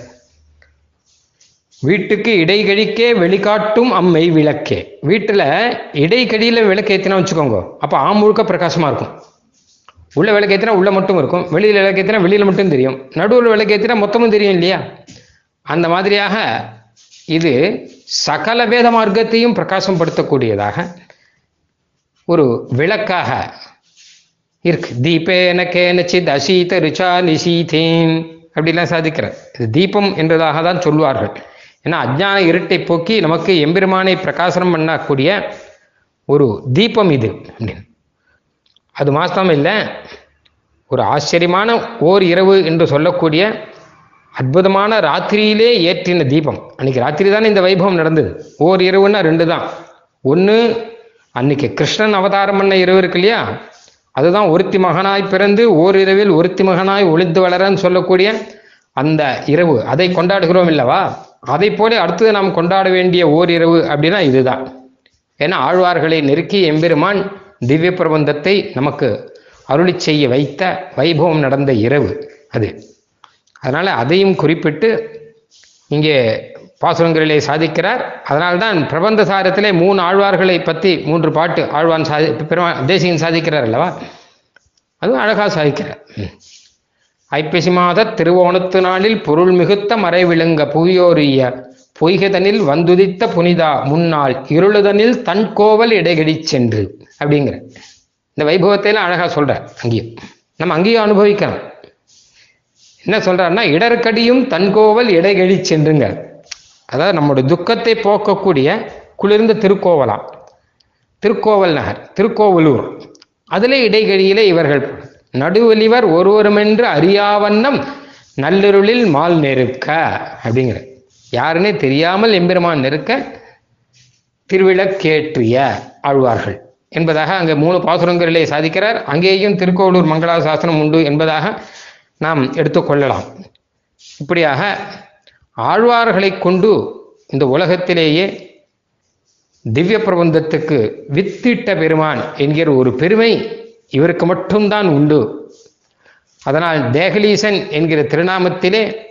வீட்டுக்கு இடைகழிக்கே வெளிக்காட்டும் அம்மை விளக்கே. வீட்டுல இடைக்கடியில விளக்கு ஏத்தினா வச்சுக்கோங்க. அப்ப ஆ முழுக்க பிரகாசமா இருக்கும். உள்ள விளக்கு ஏத்தினா உள்ள மட்டும் இருக்கும். வெளியில விளக்கு ஏத்தினா வெளியில மட்டும் தெரியும். நடுவில் விளக்கு ஏத்தினா மொத்தமும் தெரியும் இல்லையா? அந்த மாதிரியாக இது சகல வேத மார்க்கத்தையும் பிரகாசம் படுத்தக்கூடியதாக ஒரு விளக்காக இருக்கு. தீபேன கேனச்சித் அசீத ரிச்சா நிசீதேன். அப்படிலாம் சாதிக்கிறார். இது தீபம் என்றதாக தான் சொல்வார்கள் ஏன்னா அஜ்ஞான இருட்டை போக்கி நமக்கு எம்பெருமானை பிரகாசனம் பண்ணக்கூடிய ஒரு தீபம் இது அப்படின்னு. அது மாத்திரம் இல்லை ஒரு ஆச்சரியமான ஓர் இரவு என்று சொல்லக்கூடிய அற்புதமான ராத்திரியிலே ஏற்றின தீபம். அன்னைக்கு ராத்திரி தானே இந்த வைபவம் நடந்தது. ஓர் இரவுன்னா ரெண்டு தான். ஒன்று அன்னைக்கு கிருஷ்ணன் அவதாரம் பண்ண இரவு இருக்கு இல்லையா? அதுதான் ஒருத்தி மகனாய் பிறந்து ஓரிரவில் ஒருத்தி மகனாய் ஒளிந்து வளரன்னு சொல்லக்கூடிய அந்த இரவு. அதை கொண்டாடுகிறோம் இல்லவா? அதை போல அடுத்தது நாம் கொண்டாட வேண்டிய ஓர் இரவு அப்படின்னா இதுதான். ஏன்னா ஆழ்வார்களை நெருக்கி எம்பெருமான் திவ்ய பிரபந்தத்தை நமக்கு அருளி செய்ய வைத்த வைபவம் நடந்த இரவு அது. அதனால அதையும் குறிப்பிட்டு இங்கே பாசுரங்களிலே சாதிக்கிறார். அதனால்தான் பிரபந்த சாரத்திலே மூணு ஆழ்வார்களை பற்றி மூன்று பாட்டு ஆழ்வான் சாதி பெருமா தேசியன் சாதிக்கிறார் அல்லவா? அதுவும் அழகாக சாதிக்கிறார். ம். ஐப்பசி மாத திருவோணத்து நாளில் பொருள் மிகுத்த மறை விழுங்க புவியோரிய பொய்கதனில் வந்துதித்த புனிதா முன்னாள் இருளுதனில் தன் கோவல் இடைகடி சென்று. அப்படிங்கிற. இந்த வைபவத்தையெல்லாம் அழகாக சொல்கிறார் அங்கேயும். நம்ம அங்கேயும் அனுபவிக்கலாம் என்ன சொல்றாருன்னா இடர்கடியும் தன்கோவல் இடைகழி சென்றுங்க. அதாவது நம்முடைய துக்கத்தை போக்கக்கூடிய குளிர்ந்த திருக்கோவலாம் திருக்கோவல் நகர் திருக்கோவலூர். அதிலே இடைகழியிலே இவர்கள் நடுவலிவர் ஒருவருமென்று அறியாவண்ணம் நல்லிருளில் மால் நெருக்க அப்படிங்கிற. யாருன்னே தெரியாமல் எம்பெருமான் நெருக்க திருவிளக்கேற்றிய ஆழ்வார்கள். என்பதாக அங்கே மூணு பாசுரங்களிலே சாதிக்கிறார். அங்கேயும் திருக்கோவலூர் மங்களா சாசனம் உண்டு என்பதாக நாம் எடுத்துக்கொள்ளலாம். இப்படியாக ஆழ்வார்களை கொண்டு இந்த உலகத்திலேயே திவ்ய பிரபந்தத்துக்கு வித்திட்ட பெருமான் என்கிற ஒரு பெருமை இவருக்கு மட்டும்தான் உண்டு. அதனால் தேகலீசன் என்கிற திருநாமத்திலே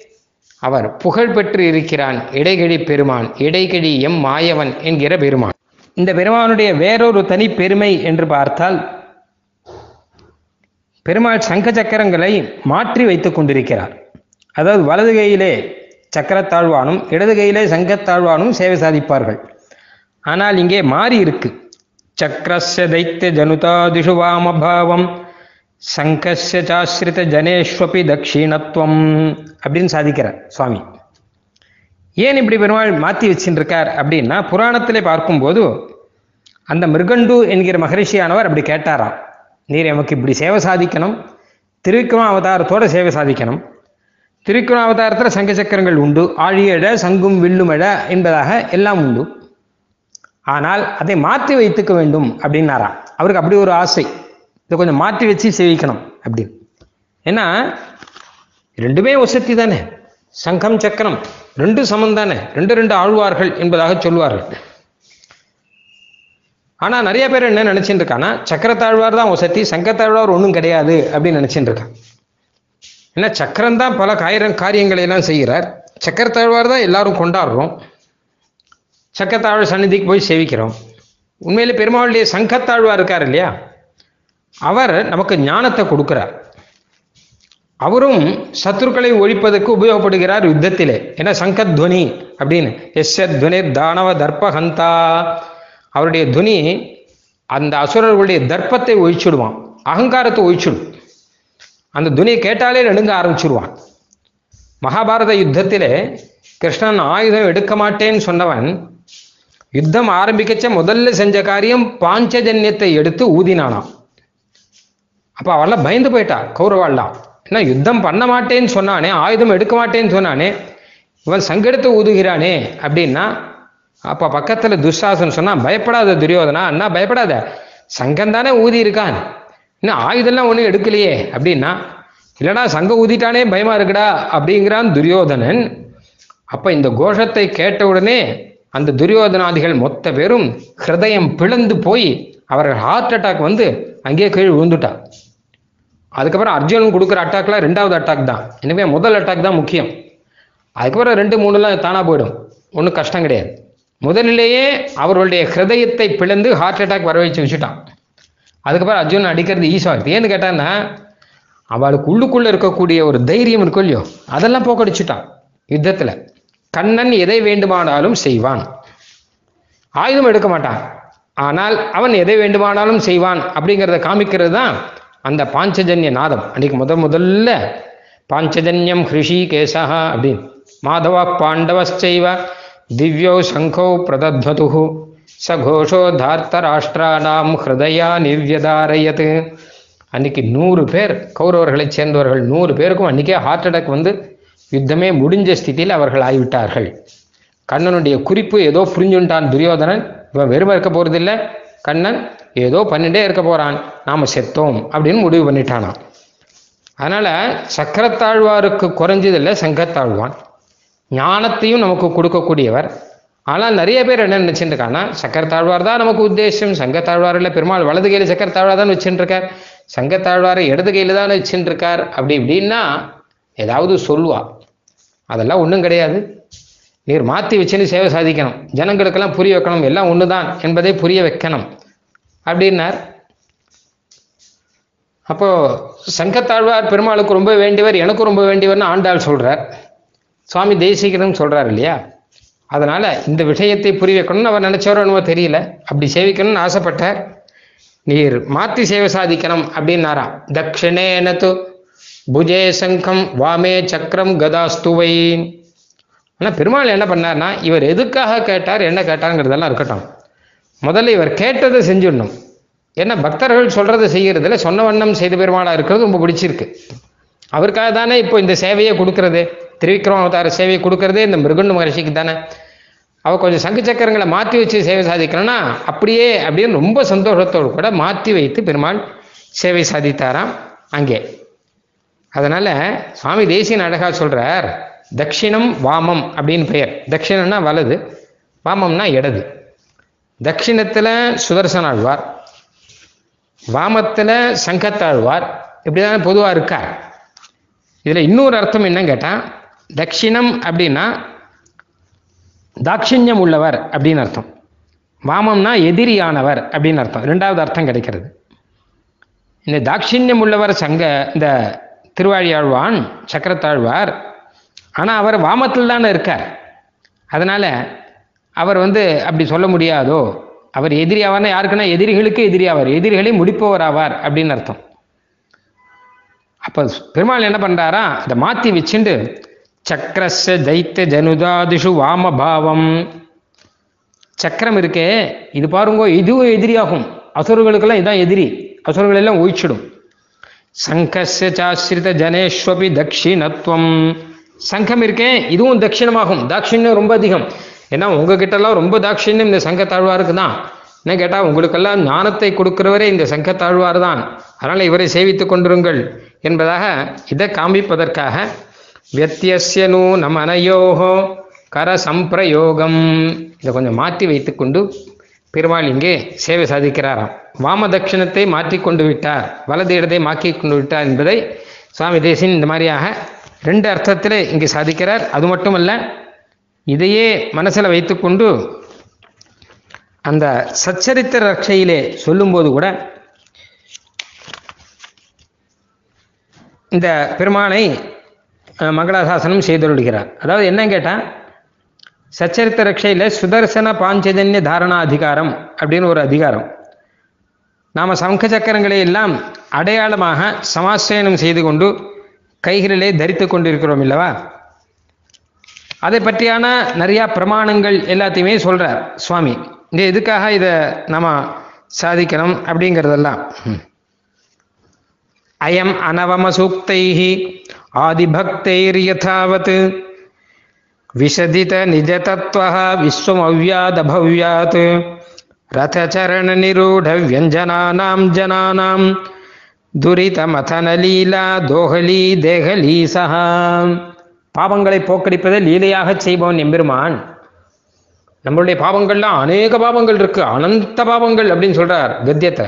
அவர் புகழ் பெற்று இருக்கிறான். இடைகழி பெருமான் இடைகழி எம் மாயவன் என்கிற பெருமான். இந்த பெருமானுடைய வேறொரு தனி பெருமை என்று பார்த்தால் பெருமாள் சங்க சக்கரங்களை மாற்றி வைத்துக் கொண்டிருக்கிறார். அதாவது வலது கையிலே சக்கரத்தாழ்வானும் இடது கையிலே சங்கத்தாழ்வானும் சேவை சாதிப்பார்கள். ஆனால் இங்கே மாறி இருக்கு. சக்கரஸ்ய தைத்திய ஜனுதாதிஷு வாமபாவம் சங்கஸ்ய சாஸ்ரித ஜனேஸ்வபி தட்சிணத்துவம் அப்படின்னு சாதிக்கிறார் சுவாமி. ஏன் இப்படி பெருமாள் மாற்றி வச்சுருக்கார் அப்படின்னா புராணத்திலே பார்க்கும்போது அந்த மிருகண்டு என்கிற மகரிஷியானவர் அப்படி கேட்டாராம். நீர் எமக்கு இப்படி சேவை சாதிக்கணும். திருவிக்ரம அவதாரத்தோட சேவை சாதிக்கணும். திருவிக்ரம அவதாரத்தில் சங்க சக்கரங்கள் உண்டு. ஆழியழ சங்கும் வில்லுமழ என்பதாக எல்லாம் உண்டு. ஆனால் அதை மாற்றி வைத்துக்க வேண்டும் அப்படின்னாராம். அவருக்கு அப்படி ஒரு ஆசை. இதை கொஞ்சம் மாற்றி வச்சு சேவிக்கணும் அப்படின்னு ஏன்னா ரெண்டுமே வசதி தானே. சங்கம் சக்கரம் ரெண்டு சமம் தானே. ரெண்டு ரெண்டு ஆழ்வார்கள் என்பதாக சொல்வார்கள். ஆனால் நிறைய பேர் என்ன நினைச்சிட்டு இருக்கான்னா சக்கரத்தாழ்வார் தான் வசதி சங்கத்தாழ்வார் ஒன்றும் கிடையாது அப்படின்னு நினைச்சிட்டு இருக்கான் ஏன்னா சக்கரம் தான் பல காயிரம் காரியங்களை எல்லாம் செய்கிறார். சக்கரத்தாழ்வார் தான் எல்லாரும் கொண்டாடுறோம். சக்கத்தாழ்வார் சந்நிதிக்கு போய் சேவிக்கிறோம். உண்மையிலே பெருமாளுடைய சங்கத்தாழ்வார் இருக்கார் இல்லையா? அவர் நமக்கு ஞானத்தை கொடுக்கிறார். அவரும் சத்துருக்களை ஒழிப்பதற்கு உபயோகப்படுகிறார் யுத்தத்திலே. ஏன்னா சங்கத்வனி அப்படின்னு எஸ் துவனி தானவ தர்பஹந்தா அவருடைய துனி அந்த அசுரர்களுடைய தர்ப்பத்தை ஒழிச்சுடுவான் அகங்காரத்தை ஒழிச்சுடும். அந்த துனியை கேட்டாலே நடுங்க ஆரம்பிச்சுடுவான் மகாபாரத யுத்தத்திலே கிருஷ்ணன் ஆயுதம் எடுக்க மாட்டேன்னு சொன்னவன் யுத்தம் ஆரம்பிக்கச்ச முதல்ல செஞ்ச காரியம் பாஞ்சஜன்யத்தை எடுத்து ஊதினானாம். அப்போ அவெல்லாம் பயந்து போயிட்டா கௌரவாள்லாம். என்ன யுத்தம் பண்ண மாட்டேன்னு சொன்னானே ஆயுதம் எடுக்க மாட்டேன்னு சொன்னானே இவன் சங்கெடுத்து ஊதுகிறானே அப்படின்னா அப்போ பக்கத்தில் துஷாசன் சொன்னால் பயப்படாத துரியோதனா அண்ணா பயப்படாத. சங்கம் தானே ஊதி இருக்கான். இன்னும் ஆயுதம்லாம் ஒன்றும் எடுக்கலையே அப்படின்னா இல்லைடா சங்கம் ஊதிட்டானே பயமா இருக்குடா அப்படிங்கிறான் துரியோதனன். அப்போ இந்த கோஷத்தை கேட்ட உடனே அந்த துரியோதனாதிகள் மொத்த பேரும் ஹிருதயம் பிளந்து போய் அவர்கள் ஹார்ட் அட்டாக் வந்து அங்கேயே கீழ் விழுந்துட்டா. அதுக்கப்புறம் அர்ஜுனன் கொடுக்குற அட்டாக்லாம் ரெண்டாவது அட்டாக் தான். எனவே முதல் அட்டாக் தான் முக்கியம். அதுக்கப்புறம் ரெண்டு மூணுலாம் தானாக போயிடும். ஒன்றும் கஷ்டம் கிடையாது. முதலிலேயே அவர்களுடைய ஹிருதயத்தை பிளந்து ஹார்ட் அட்டாக் வர வச்சு வச்சுட்டான். அதுக்கப்புறம் அர்ஜுன் அடிக்கிறது ஈஸாக ஏன்னு கேட்டான்னா அவளுக்கு உள்ளுக்குள்ளே இருக்கக்கூடிய ஒரு தைரியம் இருக்கும் இல்லையோ? அதெல்லாம் போக்கடிச்சுட்டான் யுத்தத்தில். கண்ணன் எதை வேண்டுமானாலும் செய்வான். ஆயுதம் எடுக்க மாட்டான். ஆனால் அவன் எதை வேண்டுமானாலும் செய்வான் அப்படிங்கிறத காமிக்கிறது தான் அந்த பாஞ்சஜன்ய நாதம். அன்னைக்கு முத முதல்ல பாஞ்சஜன்யம் ஹிருஷி கேசா அப்படின்னு. மாதவா பாண்டவச்சைவ திவ்யோ சங்கோ பிரதத்வது சகோஷோ தார்த்த ராஷ்டிரானாம் ஹிருதயா நிவ்யதாரயத் அன்னைக்கு நூறு பேர் கௌரவர்களைச் சேர்ந்தவர்கள் நூறு பேருக்கும் அன்னைக்கே ஹார்ட் அட்டாக் வந்து யுத்தமே முடிஞ்ச ஸ்திதியில் அவர்கள் ஆகிவிட்டார்கள் கண்ணனுடைய குறிப்பு ஏதோ புரிஞ்சுட்டான் துரியோதனன் இவன் வெறுமை இருக்க போறதில்லை கண்ணன் ஏதோ பண்ணிட்டே இருக்க போறான் நாம செத்தோம் அப்படின்னு முடிவு பண்ணிட்டானான் அதனால சக்கரத்தாழ்வாருக்கு குறைஞ்சதில்லை சங்கத்தாழ்வான். ஞானத்தையும் நமக்கு கொடுக்கக்கூடியவர். ஆனால் நிறைய பேர் என்ன நினைச்சுட்டு இருக்காங்கன்னா சக்கரத்தாழ்வார் தான் நமக்கு உத்தேசம் சங்கத்தாழ்வார் இல்லை பெருமாள் வலது கையில் சக்கர தாழ்வார் தான் வச்சுட்டு இருக்கார் சங்கத்தாழ்வாரை இடது கையில் தான் வச்சுட்டு இருக்கார் அப்படி இப்படின்னா ஏதாவது சொல்லுவா. அதெல்லாம் ஒன்றும் கிடையாது. நீர் மாற்றி வச்சுன்னு சேவை சாதிக்கணும். ஜனங்களுக்கெல்லாம் புரிய வைக்கணும். எல்லாம் ஒன்று தான் என்பதை புரிய வைக்கணும். அப்படின்னார். அப்போ சங்கத்தாழ்வார் பெருமாளுக்கு ரொம்ப வேண்டியவர் எனக்கு ரொம்ப வேண்டியவர்னு ஆண்டாள் சொல்றார். சுவாமி தேசிகனும் சொல்றார் இல்லையா? அதனால இந்த விஷயத்தை புரி வைக்கணும்னு அவர் நினைச்சவரோ என்னவோ தெரியல. அப்படி சேவிக்கணும்னு ஆசைப்பட்டார். நீர் மாற்றி சேவை சாதிக்கணும் அப்படின்னாராம் தக்ஷிணேனது புஜே சங்கம் வாமே சக்கரம் கதாஸ்துவை ஆனால் பெருமாள் என்ன பண்ணார்னா இவர் எதுக்காக கேட்டார் என்ன கேட்டாருங்கிறதெல்லாம் இருக்கட்டும். முதல்ல இவர் கேட்டதை செஞ்சிடணும். ஏன்னா பக்தர்கள் சொல்றதை செய்யறதுல சொன்ன வண்ணம் செய்த பெருமாளா இருக்கிறது ரொம்ப பிடிச்சிருக்கு. அவருக்காக தானே இப்போ இந்த சேவையை கொடுக்கறது? திருவிக்ரம அவதார சேவையை கொடுக்கறதே இந்த மிருகண்டு மகர்ஷிக்கு தானே. அவள் கொஞ்சம் சங்கு சக்கரங்களை மாற்றி வச்சு சேவை சாதிக்கணும்னா அப்படியே அப்படின்னு ரொம்ப சந்தோஷத்தோடு கூட மாற்றி வைத்து பெருமாள் சேவை சாதித்தாராம் அங்கே. அதனால சுவாமி தேசியன் அழகா சொல்றார் தட்சிணம் வாமம் அப்படின்னு பெயர். தட்சிணம்னா வலது வாமம்னா இடது. தக்ஷிணத்தில் சுதர்சன் ஆழ்வார் வாமத்தில் சங்கத்தாழ்வார் இப்படிதான் பொதுவாக இருக்கார் இதில் இன்னொரு அர்த்தம் என்னன்னு கேட்டால் தட்சிணம் அப்படின்னா தாட்சிணியம் உள்ளவர் அப்படின்னு அர்த்தம். வாமம்னா எதிரியானவர் அப்படின்னு அர்த்தம். ரெண்டாவது அர்த்தம் கிடைக்கிறது. இந்த தாட்சிணியம் உள்ளவர் சங்க இந்த திருவாழியாழ்வான் சக்கரத்தாழ்வார் ஆனால் அவர் வாமத்தில் தானே இருக்கார். அதனால் அவர் வந்து அப்படி சொல்ல முடியாதோ அவர் எதிரி ஆவார்னா யாருக்குன்னா எதிரிகளுக்கு எதிரி ஆவார் எதிரிகளை முடிப்பவர் ஆவார் அப்படின்னு அர்த்தம். அப்போ பெருமாள் என்ன பண்ணுறாரா அதை மாற்றி வச்சுண்டு சக்கரஸ்ய தைத்த ஜனுதாதிஷு வாமபாவம். சக்கரம் இருக்கே இது பாருங்க இதுவும் எதிரியாகும். அசுரர்களுக்கெல்லாம் இதான் எதிரி. அசுரர்கள் எல்லாம் ஒழிச்சிடும் சங்கஸ்ய சாஸ்ரித ஜனேஸ்வபி தட்சிணத்துவம் சங்கம் இருக்கே இதுவும் தட்சிணமாகும் தாட்சிணியம் ரொம்ப அதிகம். ஏன்னா உங்ககிட்டலாம் ரொம்ப தாட்சிணியம் இந்த சங்க தாழ்வாருக்கு தான். என்ன கேட்டால் உங்களுக்கெல்லாம் ஞானத்தை கொடுக்கிறவரே இந்த சங்க தாழ்வார் தான். அதனால் இவரை சேவித்துக் கொண்டிருங்கள் என்பதாக இதை காண்பிப்பதற்காக வியத்தியஸ்ய நூ நம் அனையோகோ கர சம்பிரயோகம் இதை கொஞ்சம் மாற்றி வைத்துக்கொண்டு பெருமாள் இங்கே சேவை சாதிக்கிறாராம் வாம தட்சிணத்தை மாற்றி கொண்டு விட்டார் வலது இடத்தை மாற்றி கொண்டு விட்டார் என்பதை சுவாமி தேசின் இந்த மாதிரியாக ரெண்டு அர்த்தத்தில் இங்கே சாதிக்கிறார். அது மட்டுமல்ல இதையே மனசில் வைத்துக்கொண்டு அந்த சச்சரித்திர ரட்சையிலே சொல்லும்போது கூட இந்த பெருமானை மங்களாசாசனம் செய்தொழுகிறார் அதாவது என்ன கேட்டால் சச்சரித்த ரக்ஷையில் சுதர்சன பாஞ்சஜன்ய தாரணா அதிகாரம் அப்படின்னு ஒரு அதிகாரம். நாம் சங்க சக்கரங்களை எல்லாம் அடையாளமாக சமாசயனம் செய்து கொண்டு கைகளிலே தரித்து கொண்டிருக்கிறோம் இல்லவா? அதை பற்றியான நிறையா பிரமாணங்கள் எல்லாத்தையுமே சொல்கிறார் சுவாமி. இங்கே எதுக்காக இதை நம்ம சாதிக்கணும் அப்படிங்கிறதெல்லாம். அயம் அனவம சூக்தைஹி ஆதிபக்தைர்யதாவத் விசதித நிஜதத்வ விஸ்வமவ்யாதபவ்யாத். ரதச்சரண நிரூட வியஞ்சனானாம் ஜனானாம் துரித மதன லீலா தோஹலி தேகலீ சஹா பாவங்களை போக்கடிப்பதை லீலையாக செய்பவன் எம்பெருமான். நம்மளுடைய பாவங்கள்லாம் அநேக பாவங்கள் இருக்கு. அனந்த பாவங்கள் அப்படின்னு சொல்றார் கத்தியத்தை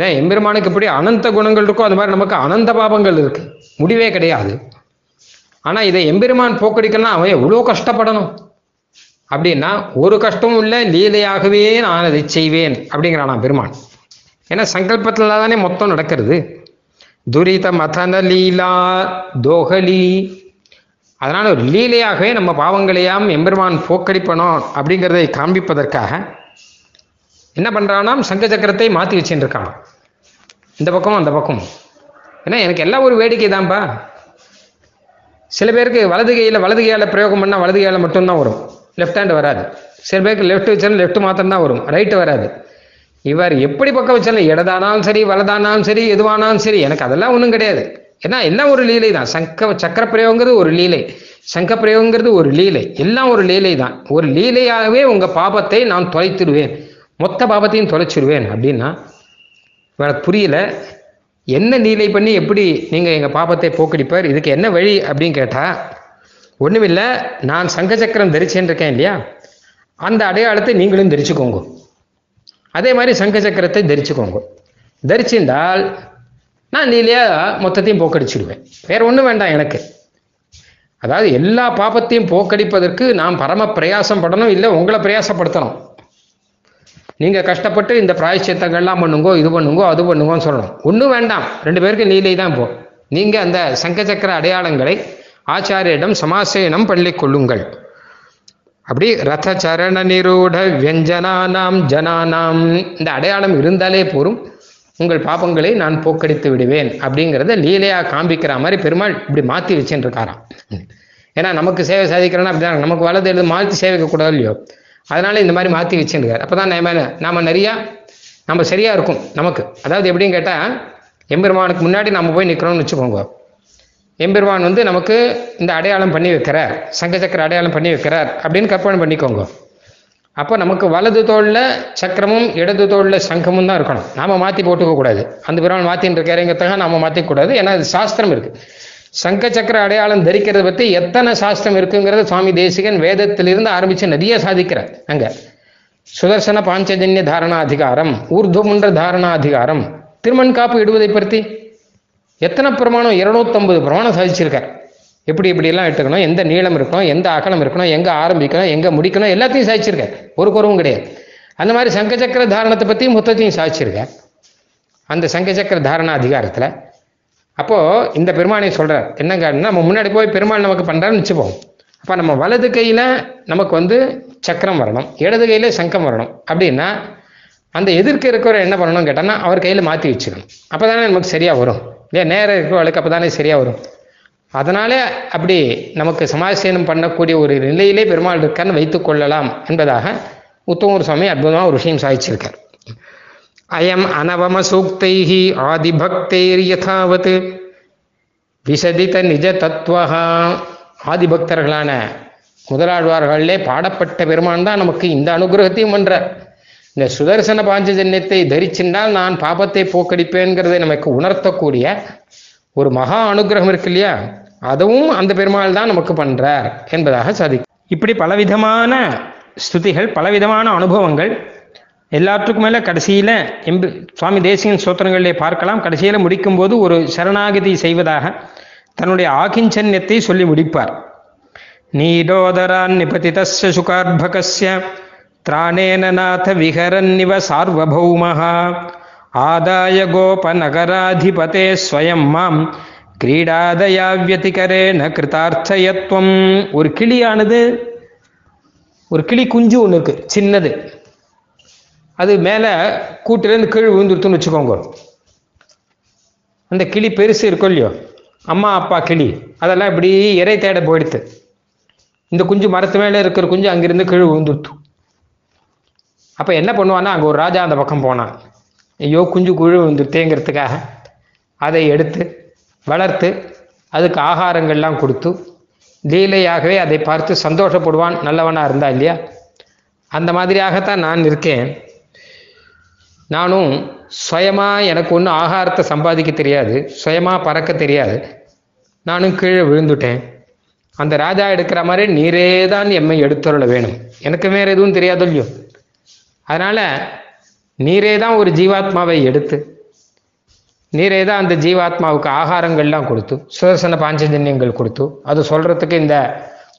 ஏன்னா எம்பெருமானுக்கு எப்படி அனந்த குணங்கள் இருக்கோ அது மாதிரி நமக்கு அனந்த பாவங்கள் இருக்கு. முடிவே கிடையாது. ஆனா இதை எம்பெருமான் போக்கடிக்கலாம் அவன் எவ்வளோ கஷ்டப்படணும். அப்படின்னா ஒரு கஷ்டமும் இல்லை லீலையாகவே நான் அதை செய்வேன் அப்படிங்கிறானா பெருமான். ஏன்னா சங்கல்பத்தில் தானே மொத்தம் நடக்கிறது. துரித மதன லீலா தோகலி. அதனால ஒரு லீலையாகவே நம்ம பாவங்களையாம் எம்பெருமான் போக்கடிப்பணும் அப்படிங்கிறதை காண்பிப்பதற்காக என்ன பண்றானாம்? சங்க சக்கரத்தை மாற்றி வச்சுட்டு இருக்கான் இந்த பக்கம் அந்த பக்கம். ஏன்னா எனக்கு எல்லாம் ஒரு வேடிக்கை தான்ப்பா சில பேருக்கு வலது கையில் வலது கையால் பிரயோகம் பண்ணால் வலது கையால் மட்டும்தான் வரும். லெஃப்ட் ஹேண்ட் வராது. சில பேருக்கு லெஃப்ட் வச்சாலும் லெஃப்ட் மாத்திரம்தான் வரும். ரைட்டு வராது. இவர் எப்படி பக்கம் வச்சாலும் இடதானாலும் சரி வலதானாலும் சரி எதுவானாலும் சரி எனக்கு அதெல்லாம் ஒன்றும் கிடையாது. ஏன்னா எல்லாம் ஒரு லீலை தான். சங்க சக்கர பிரயோகங்கிறது ஒரு லீலை. சங்க பிரயோகங்கிறது ஒரு லீலை. எல்லாம் ஒரு லீலை தான். ஒரு லீலையாகவே உங்கள் பாபத்தை நான் தொலைத்திடுவேன். மொத்த பாபத்தையும் தொலைச்சிடுவேன் அப்படின்னா எனக்கு புரியல. என்ன நீலை பண்ணி எப்படி நீங்கள் எங்கள் பாப்பத்தை போக்கடிப்பார்? இதுக்கு என்ன வழி அப்படின்னு கேட்டால் ஒன்றுமில்லை நான் சங்க சக்கரம் தரிச்சேன்னு இருக்கேன் இல்லையா? அந்த அடையாளத்தை நீங்களும் தரிச்சுக்கோங்க. அதே மாதிரி சங்க சக்கரத்தை தரிச்சுக்கோங்க. தரிச்சிருந்தால் நான் நீலையாக மொத்தத்தையும் போக்கடிச்சிடுவேன். வேற ஒன்றும் வேண்டாம் எனக்கு. அதாவது எல்லா பாப்பத்தையும் போக்கடிப்பதற்கு நாம் பரம பிரயாசம் படணும் இல்லை உங்களை பிரயாசப்படுத்தணும். நீங்கள் கஷ்டப்பட்டு இந்த பிராயச்சித்தங்கள்லாம் பண்ணுங்கோ இது பண்ணுங்கோ அது பண்ணுங்கோன்னு சொல்லணும். ஒன்றும் வேண்டாம். ரெண்டு பேருக்கு லீலை தான் போ நீங்கள் அந்த சங்க சக்கர அடையாளங்களை ஆச்சாரியரிடம் சமாசேனம் பள்ளி கொள்ளுங்கள். அப்படி ரத சரண நிரூட வியஞ்சனானாம் ஜனானாம். இந்த அடையாளம் இருந்தாலே போரும். உங்கள் பாப்பங்களை நான் போக்கடித்து விடுவேன் அப்படிங்கிறத லீலையாக காண்பிக்கிற மாதிரி பெருமாள் இப்படி மாற்றி வச்சுட்டு இருக்காராம். ஏன்னா நமக்கு சேவை சாதிக்கிறோன்னா அப்படிதான். நமக்கு வலது எழுது மாற்றி சேவைக்க கூடாது இல்லையோ? அதனால இந்த மாதிரி மாற்றி வச்சுருக்காரு அப்போ தான் நம்ம நாம நிறையா நம்ம சரியாக இருக்கும் நமக்கு. அதாவது எப்படின்னு கேட்டால் எம்பெருமானுக்கு முன்னாடி நம்ம போய் நிற்கிறோம்னு வச்சுக்கோங்க. எம்பெருமான் வந்து நமக்கு இந்த அடையாளம் பண்ணி வைக்கிறார். சங்க சக்கர அடையாளம் பண்ணி வைக்கிறார் அப்படின்னு கற்பனை பண்ணிக்கோங்க. அப்போ நமக்கு வலது தோளில் சக்கரமும் இடது தோளில் சங்கமும் தான் இருக்கணும். நாம மாற்றி போட்டுக்க கூடாது அந்த பெருமாள் மாற்றின்னு இருக்காருங்கிறதுக்காக நாம மாற்றிக்க கூடாது ஏன்னா அது சாஸ்திரம் இருக்கு. சங்க சக்கர அடையாளம் தரிக்கிறத பற்றி எத்தனை சாஸ்திரம் இருக்குங்கிறத சுவாமி தேசிகன் வேதத்திலிருந்து ஆரம்பித்து நிறைய சாதிக்கிறார் அங்க. சுதர்சன பாஞ்சஜன்ய தாரணா அதிகாரம் ஊர்துமுன்ற தாரணா அதிகாரம் திருமண் காப்பு இடுவதை பற்றி எத்தனை பிரமாணம்? இருநூத்தம்பது பிரமாணம் சாதிச்சிருக்கார். எப்படி இப்படியெல்லாம் எடுத்துக்கணும்? எந்த நீளம் இருக்கணும்? எந்த அகலம் இருக்கணும்? எங்கே ஆரம்பிக்கணும்? எங்கே முடிக்கணும்? எல்லாத்தையும் சாதிச்சிருக்கார். ஒரு குறவும் கிடையாது. அந்த மாதிரி சங்க சக்கர தாரணத்தை பற்றியும் மொத்தத்தையும் சாதிச்சிருக்கார். அந்த சங்க சக்கர தாரணா அதிகாரத்தில் அப்போது இந்த பெருமானை சொல்கிறார் என்னங்க நம்ம முன்னாடி போய் பெருமாள் நமக்கு பண்ணுறான்னு வச்சுப்போம். அப்போ நம்ம வலது கையில் நமக்கு வந்து சக்கரம் வரணும் இடது கையில் சங்கம் வரணும். அப்படின்னா அந்த எதிர்க்க இருக்கிறவர் என்ன பண்ணணும்னு கேட்டோம்னா அவர் கையில் மாற்றி வச்சுக்கணும். அப்போ தானே நமக்கு சரியாக வரும். இல்லையா நேரம் இருக்கிறவளுக்கு அப்போ தானே சரியாக வரும். அதனாலே அப்படி நமக்கு சமாசேனம் பண்ணக்கூடிய ஒரு நிலையிலே பெருமாள் இருக்கான்னு வைத்துக் கொள்ளலாம் என்பதாக உத்தமூர் சுவாமி அற்புதமாக ஒரு விஷயம் சாதிச்சிருக்கார். அயம் அனவம சூக்தைஹி ஆதிபக்தேர் யதாவத் விசதித நிஜ தத்துவா ஆதிபக்தர்களான முதலாழ்வார்களே பாடப்பட்ட பெருமான் தான் நமக்கு இந்த அனுகிரகத்தையும் பண்றார். இந்த சுதர்சன பாஞ்சஜன்யத்தை தரிச்சின்றால் நான் பாபத்தை போக்கடிப்பேன்கிறதை நமக்கு உணர்த்தக்கூடிய ஒரு மகா அனுகிரகம் இருக்கு இல்லையா? அதுவும் அந்த பெருமாள் தான் நமக்கு பண்றார் என்பதாக சாதி இப்படி பலவிதமான ஸ்துதிகள் பலவிதமான அனுபவங்கள் எல்லாத்துக்கும் மேலே கடைசியில் எம்பு சுவாமி தேசியன் சோத்திரங்களிலே பார்க்கலாம். கடைசியில் முடிக்கும்போது ஒரு சரணாகதி செய்வதாக தன்னுடைய ஆகிஞ்சன்யத்தை சொல்லி முடிப்பார். நீடோதரான் நிபதிதஸ்ய சுகார்பகஸ்ய திராணேன நாத விஹரன்னிவ சார்வபௌமஹா. ஆதாய கோபநகராதிபதே ஸ்வயம் மாம் கிரீடாதயாவியதிகரே ந கிருதார்த்தயத்வம். ஒரு கிளியானது ஒரு கிளி குஞ்சு ஒன்று இருக்கு சின்னது. அது மேலே கூட்டிலேருந்து கீழே விழுந்துருத்துன்னு வச்சுக்கோங்க. அந்த கிளி பெருசு இருக்கும் இல்லையோ? அம்மா அப்பா கிளி. அதெல்லாம் இப்படி இறை தேட போயிடுத்து இந்த குஞ்சு மரத்து மேலே இருக்கிற குஞ்சு அங்கிருந்து கீழே விழுந்துருத்து அப்போ என்ன பண்ணுவான்னா அங்கே ஒரு ராஜா அந்த பக்கம் போனான். ஐயோ குஞ்சு குழு விழுந்துருத்தேங்கிறதுக்காக அதை எடுத்து வளர்த்து அதுக்கு ஆகாரங்கள்லாம் கொடுத்து லீலையாகவே அதை பார்த்து சந்தோஷப்படுவான் நல்லவனாக இருந்தா இல்லையா? அந்த மாதிரியாகத்தான் நான் இருக்கேன். நானும் சுயமாக எனக்கு ஒன்றும் ஆகாரத்தை சம்பாதிக்க தெரியாது சுயமாக பறக்க தெரியாது. நானும் கீழே விழுந்துட்டேன். அந்த ராஜா எடுக்கிற மாதிரி நீரே தான் எம்மை எடுத்துருள வேணும். எனக்கு வேறு எதுவும் தெரியாதோ இல்லையோ? அதனால் நீரே தான் ஒரு ஜீவாத்மாவை எடுத்து நீரே தான் அந்த ஜீவாத்மாவுக்கு ஆகாரங்கள்லாம் கொடுத்து சுதர்சன பாஞ்சஜன்யங்கள் கொடுத்து அது சொல்கிறதுக்கு இந்த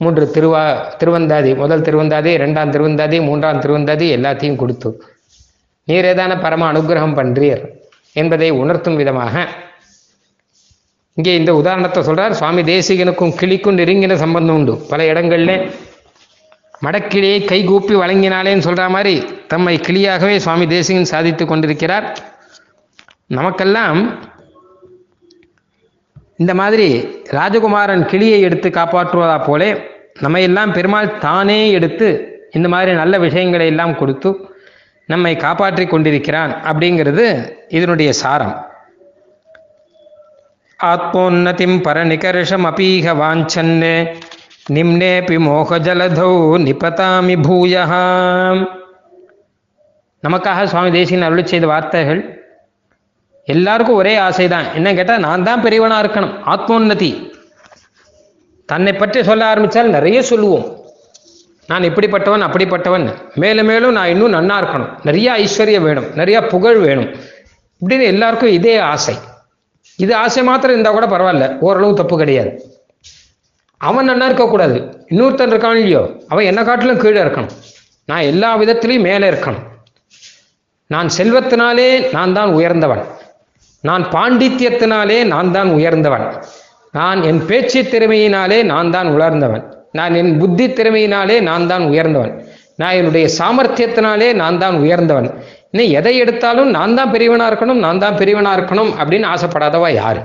மூன்று திருவா திருவந்தாதி முதல் திருவந்தாதி ரெண்டாம் திருவந்தாதி மூன்றாம் திருவந்தாதி எல்லாத்தையும் கொடுத்து நீரே தானே பரம அனுகிரகம் பண்றீர் என்பதை உணர்த்தும் விதமாக இங்கே இந்த உதாரணத்தை சொல்றார். சுவாமி தேசிகனுக்கும் கிளிக்கும் நெருங்கின சம்பந்தம் உண்டு. பல இடங்கள்ல மடக்கிளியை கைகூப்பி வழங்கினாலேன்னு சொல்ற மாதிரி தம்மை கிளியாகவே சுவாமி தேசிகன் சாதித்து கொண்டிருக்கிறார். நமக்கெல்லாம் இந்த மாதிரி ராஜகுமாரன் கிளியை எடுத்து காப்பாற்றுவதா போலே நம்ம எல்லாம் பெருமாள் தானே எடுத்து இந்த மாதிரி நல்ல விஷயங்களை எல்லாம் கொடுத்து நம்மை காப்பாற்றி கொண்டிருக்கிறான் அப்படிங்கிறது இதனுடைய சாரம். ஆத்மோன்னதிம் பரநிகர்ஷம் அபீக வாஞ்சன்னு நிம்னேபி மோகஜலதௌ நிபதாமி பூயா நமக்காக சுவாமி தேசியன் அருள் செய்த வார்த்தைகள் எல்லாருக்கும் ஒரே ஆசை தான் என்ன கேட்டால் நான் தான் பெரியவனா இருக்கணும். ஆத்மோன்னதி. தன்னை பற்றி சொல்ல ஆரம்பித்தால் நிறைய சொல்லுவோம். நான் இப்படிப்பட்டவன் அப்படிப்பட்டவன். மேலும் மேலும் நான் இன்னும் நன்னா இருக்கணும். நிறைய ஐஸ்வர்யம் வேணும். நிறைய புகழ் வேணும். இப்படின்னு எல்லாருக்கும் இதே ஆசை. இது ஆசை மாத்திரம் இருந்தால் கூட பரவாயில்ல. ஓரளவு தப்பு கிடையாது. அவன் நன்னா இருக்கக்கூடாது. இன்னொருத்தன் இருக்கான் இல்லையோ? அவன் என்ன காட்டிலும் கீழே இருக்கணும். நான் எல்லா விதத்திலையும் மேலே இருக்கணும். நான் செல்வத்தினாலே நான் தான் உயர்ந்தவன். நான் பாண்டித்யத்தினாலே நான் தான் உயர்ந்தவன். நான் என் பேச்சு திறமையினாலே நான் தான் உலர்ந்தவன். நான் என் புத்தி திறமையினாலே நான் தான் உயர்ந்தவன். நான் என்னுடைய சாமர்த்தியத்தினாலே நான் தான் உயர்ந்தவன். இன்னும் எதை எடுத்தாலும் நான் தான் பெரியவனா இருக்கணும் நான் தான் பெரியவனா இருக்கணும் அப்படின்னு ஆசைப்படாதவா யாரு?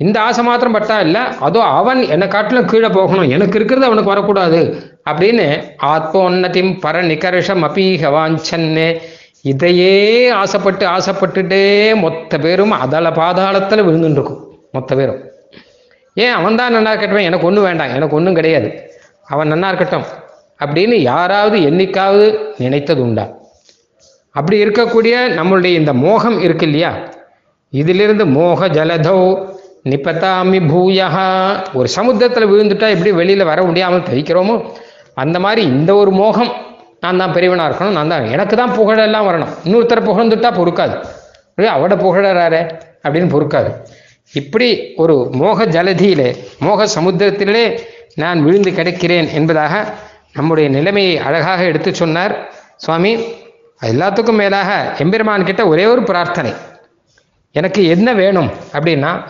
இந்த ஆசை மாத்திரம் பட்டா இல்லை அதோ அவன் என்னை காட்டிலும் கீழே போகணும் எனக்கு இருக்கிறது அவனுக்கு வரக்கூடாது அப்படின்னு ஆத்மோன்னதிம் பர நிகரிஷம் அபீக இதையே ஆசைப்பட்டு ஆசைப்பட்டுட்டே மொத்த பேரும் அதள பாதாளத்தில் விழுந்துட்டு இருக்கும் மொத்த பேரும். ஏன் அவன் தான் நல்லா இருக்கட்டும்? எனக்கு ஒன்றும் வேண்டாம். எனக்கு ஒன்றும் கிடையாது. அவன் நன்னா இருக்கட்டும். அப்படின்னு யாராவது என்னைக்காவது நினைத்தது உண்டா? அப்படி இருக்கக்கூடிய நம்மளுடைய இந்த மோகம் இருக்கு இல்லையா? இதிலிருந்து மோக ஜலதோ நிபதாமி பூயா. ஒரு சமுத்திரத்தில் விழுந்துட்டா எப்படி வெளியில் வர முடியாமல் தவிக்கிறோமோ? அந்த மாதிரி இந்த ஒரு மோகம் நான் தான் பெரியவனாக இருக்கணும். நான் தான். எனக்கு தான் புகழெல்லாம் வரணும். இன்னொருத்தர் புகழ்ந்துட்டா பொறுக்காது. அவட புகழறாரே அப்படின்னு பொறுக்காது. இப்படி ஒரு மோக ஜலதியிலே மோக சமுத்திரத்திலே நான் விழுந்து கிடக்கிறேன் என்பதாக நம்முடைய நிலைமையை அழகாக எடுத்து சொன்னார் சுவாமி. எல்லாத்துக்கும் மேலாக எம்பெருமான் கிட்ட ஒரே ஒரு பிரார்த்தனை. எனக்கு என்ன வேணும் அப்படின்னா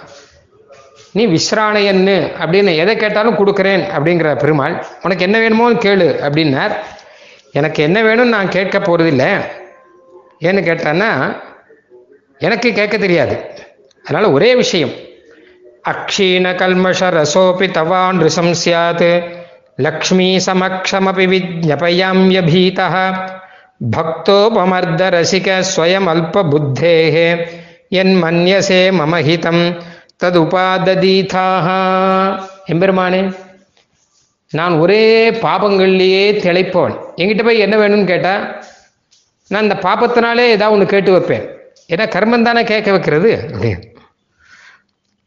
நீ விஸ்ராணையன்னு அப்படின்னு எதை கேட்டாலும் கொடுக்குறேன் அப்படிங்கிற பெருமாள் உனக்கு என்ன வேணுமோ கேளு அப்படின்னார். எனக்கு என்ன வேணும்னு நான் கேட்க போகிறதில்ல ஏன்னு கேட்டேன்னா எனக்கு கேட்க தெரியாது. அதனால் ஒரே விஷயம். அக்ஷீண கல்மஷ ரசோபி தவான் ரிசம் சியாத் லக்ஷ்மி சமக்ஷமபி விஜ்ஞபயாம்யபீதः பக்தோபமர்த ரசிக ஸ்வயம் அல்ப புத்தேகே என் மன்யசே மமஹிதம் தது ததுபாததீதாக எம்பெருமானே நான் ஒரே பாபங்கள்லேயே திளைப்பவன் எங்கிட்ட போய் என்ன வேணும்னு கேட்டால் நான் இந்த பாப்பத்தினாலே ஏதாவது ஒன்று கேட்டு வைப்பேன் ஏன்னா கர்மம் தானே கேட்க வைக்கிறது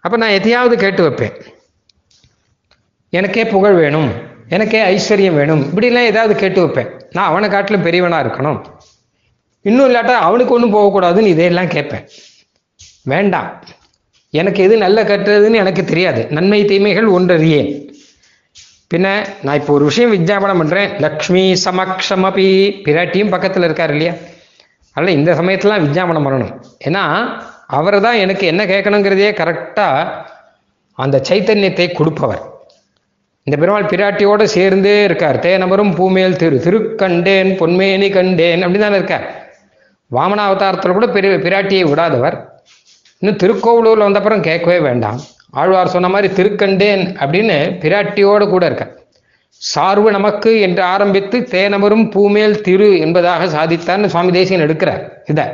அப்போ நான் எதையாவது கேட்டு வைப்பேன். எனக்கே புகழ் வேணும். எனக்கே ஐஸ்வர்யம் வேணும். இப்படிலாம் ஏதாவது கேட்டு வைப்பேன். நான் அவனை காட்டிலும் பெரியவனாக இருக்கணும். இன்னும் இல்லாட்டா அவனுக்கு ஒன்றும் போகக்கூடாதுன்னு இதையெல்லாம் கேட்பேன். வேண்டாம். எனக்கு எது நல்ல கட்டுறதுன்னு எனக்கு தெரியாது. நன்மை தீமைகள் ஒன்றறியேன். பின்ன நான் இப்போ ஒரு விஷயம் விஜாபனம் பண்ணுறேன் லக்ஷ்மி சமக்ஷமபி. பிராட்டியும் பக்கத்தில் இருக்கார் இல்லையா? அதனால் இந்த சமயத்துலாம் விஜாபனம் பண்ணணும். ஏன்னா அவர் தான் எனக்கு என்ன கேட்கணுங்கிறதே கரெக்டாக அந்த சைத்தன்யத்தை கொடுப்பவர். இந்த பெருமாள் பிராட்டியோடு சேர்ந்தே இருக்கார். தேனவரும் பூமேல் திரு திருக்கண்டேன் பொன்மேனி கண்டேன் அப்படி தானே இருக்கார். வாமனாவதாரத்தில் கூட பெரிய பிராட்டியை விடாதவர். இன்னும் திருக்கோவிலூரில் வந்தப்புறம் கேட்கவே வேண்டாம். ஆழ்வார் சொன்ன மாதிரி திருக்கண்டேன் அப்படின்னு பிராட்டியோடு கூட இருக்கார். சார்பு நமக்கு என்று ஆரம்பித்து தேனவரும் பூமேல் திரு என்பதாக சாதித்தார்னு சுவாமி தேசியன் எடுக்கிறார். இதை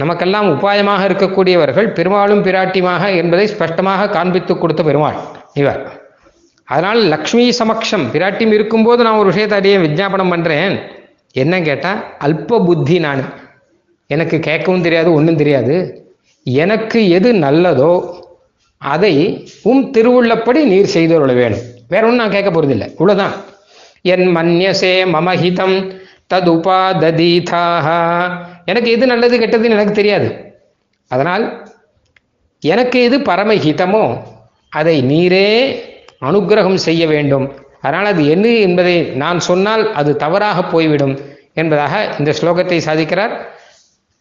நமக்கெல்லாம் உபாயமாக இருக்கக்கூடியவர்கள் பெருமாளும் பிராட்டியுமாக என்பதை ஸ்பஷ்டமாக காண்பித்து கொடுத்த பெருமாள் இவர். அதனால் லக்ஷ்மி சமக்ஷம் பிராட்டியும் இருக்கும்போது நான் ஒரு விஷயத்தை அடியே விஜாபனம் பண்ணுறேன் என்ன கேட்டால் அல்ப புத்தி நான். எனக்கு கேட்கவும் தெரியாது ஒன்றும் தெரியாது. எனக்கு எது நல்லதோ அதை உம் திருவுள்ளப்படி நீர் செய்தொருள வேணும் வேற ஒன்றும் நான் கேட்க போகிறதில்லை இவ்வளோதான் என் மன்யசே மமஹிதம் ததுபாததீதாக எனக்கு எது நல்லது கெட்டதுன்னு எனக்கு தெரியாது. அதனால் எனக்கு எது பரமஹிதமோ அதை நீரே அனுக்கிரகம் செய்ய வேண்டும். அதனால் அது என்ன என்பதை நான் சொன்னால் அது தவறாக போய்விடும் என்பதாக இந்த ஸ்லோகத்தை சாதிக்கிறார்.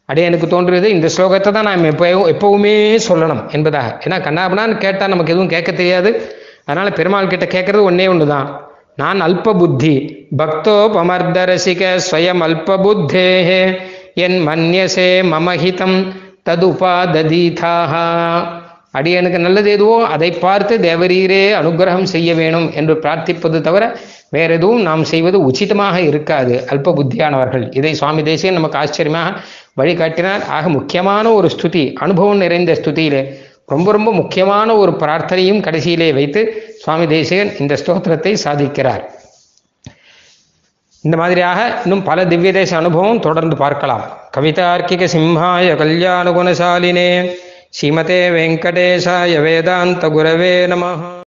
அடே எனக்கு தோன்றுவது இந்த ஸ்லோகத்தை தான் நாம் எப்போ எப்பவுமே சொல்லணும் என்பதாக. ஏன்னா கண்ணாபனான்னு கேட்டால் நமக்கு எதுவும் கேட்க தெரியாது. அதனால் பெருமாள் கிட்ட கேட்கறது ஒன்றே ஒன்று தான். நான் அல்ப புத்தி பக்தோ பமர்த ரசிக ஸ்வயம் அல்ப புத்தேஹே. என் மன்யசே மமஹிதம் ததுபாததீதாக அடியனுக்கு நல்லது எதுவோ அதை பார்த்து தேவரீரே அனுகிரகம் செய்ய வேணும் என்று பிரார்த்திப்பது தவிர வேற எதுவும் நாம் செய்வது உச்சிதமாக இருக்காது அல்ப புத்தியானவர்கள். இதை சுவாமி தேசியன் நமக்கு ஆச்சரியமாக வழிகாட்டினார். ஆக முக்கியமான ஒரு ஸ்துதி அனுபவம் நிறைந்த ஸ்துதியிலே ரொம்ப ரொம்ப முக்கியமான ஒரு பிரார்த்தனையும் கடைசியிலே வைத்து சுவாமி தேசிகன் இந்த ஸ்தோத்திரத்தை சாதிக்கிறார். இந்த மாதிரியாக இன்னும் பல திவ்ய தேச அனுபவம் தொடர்ந்து பார்க்கலாம். கவிதார்க்கிக சிம்ஹாய கல்யாண குணசாலினே ஸ்ரீமதே வெங்கடேசாய வேதாந்த குரவே நம.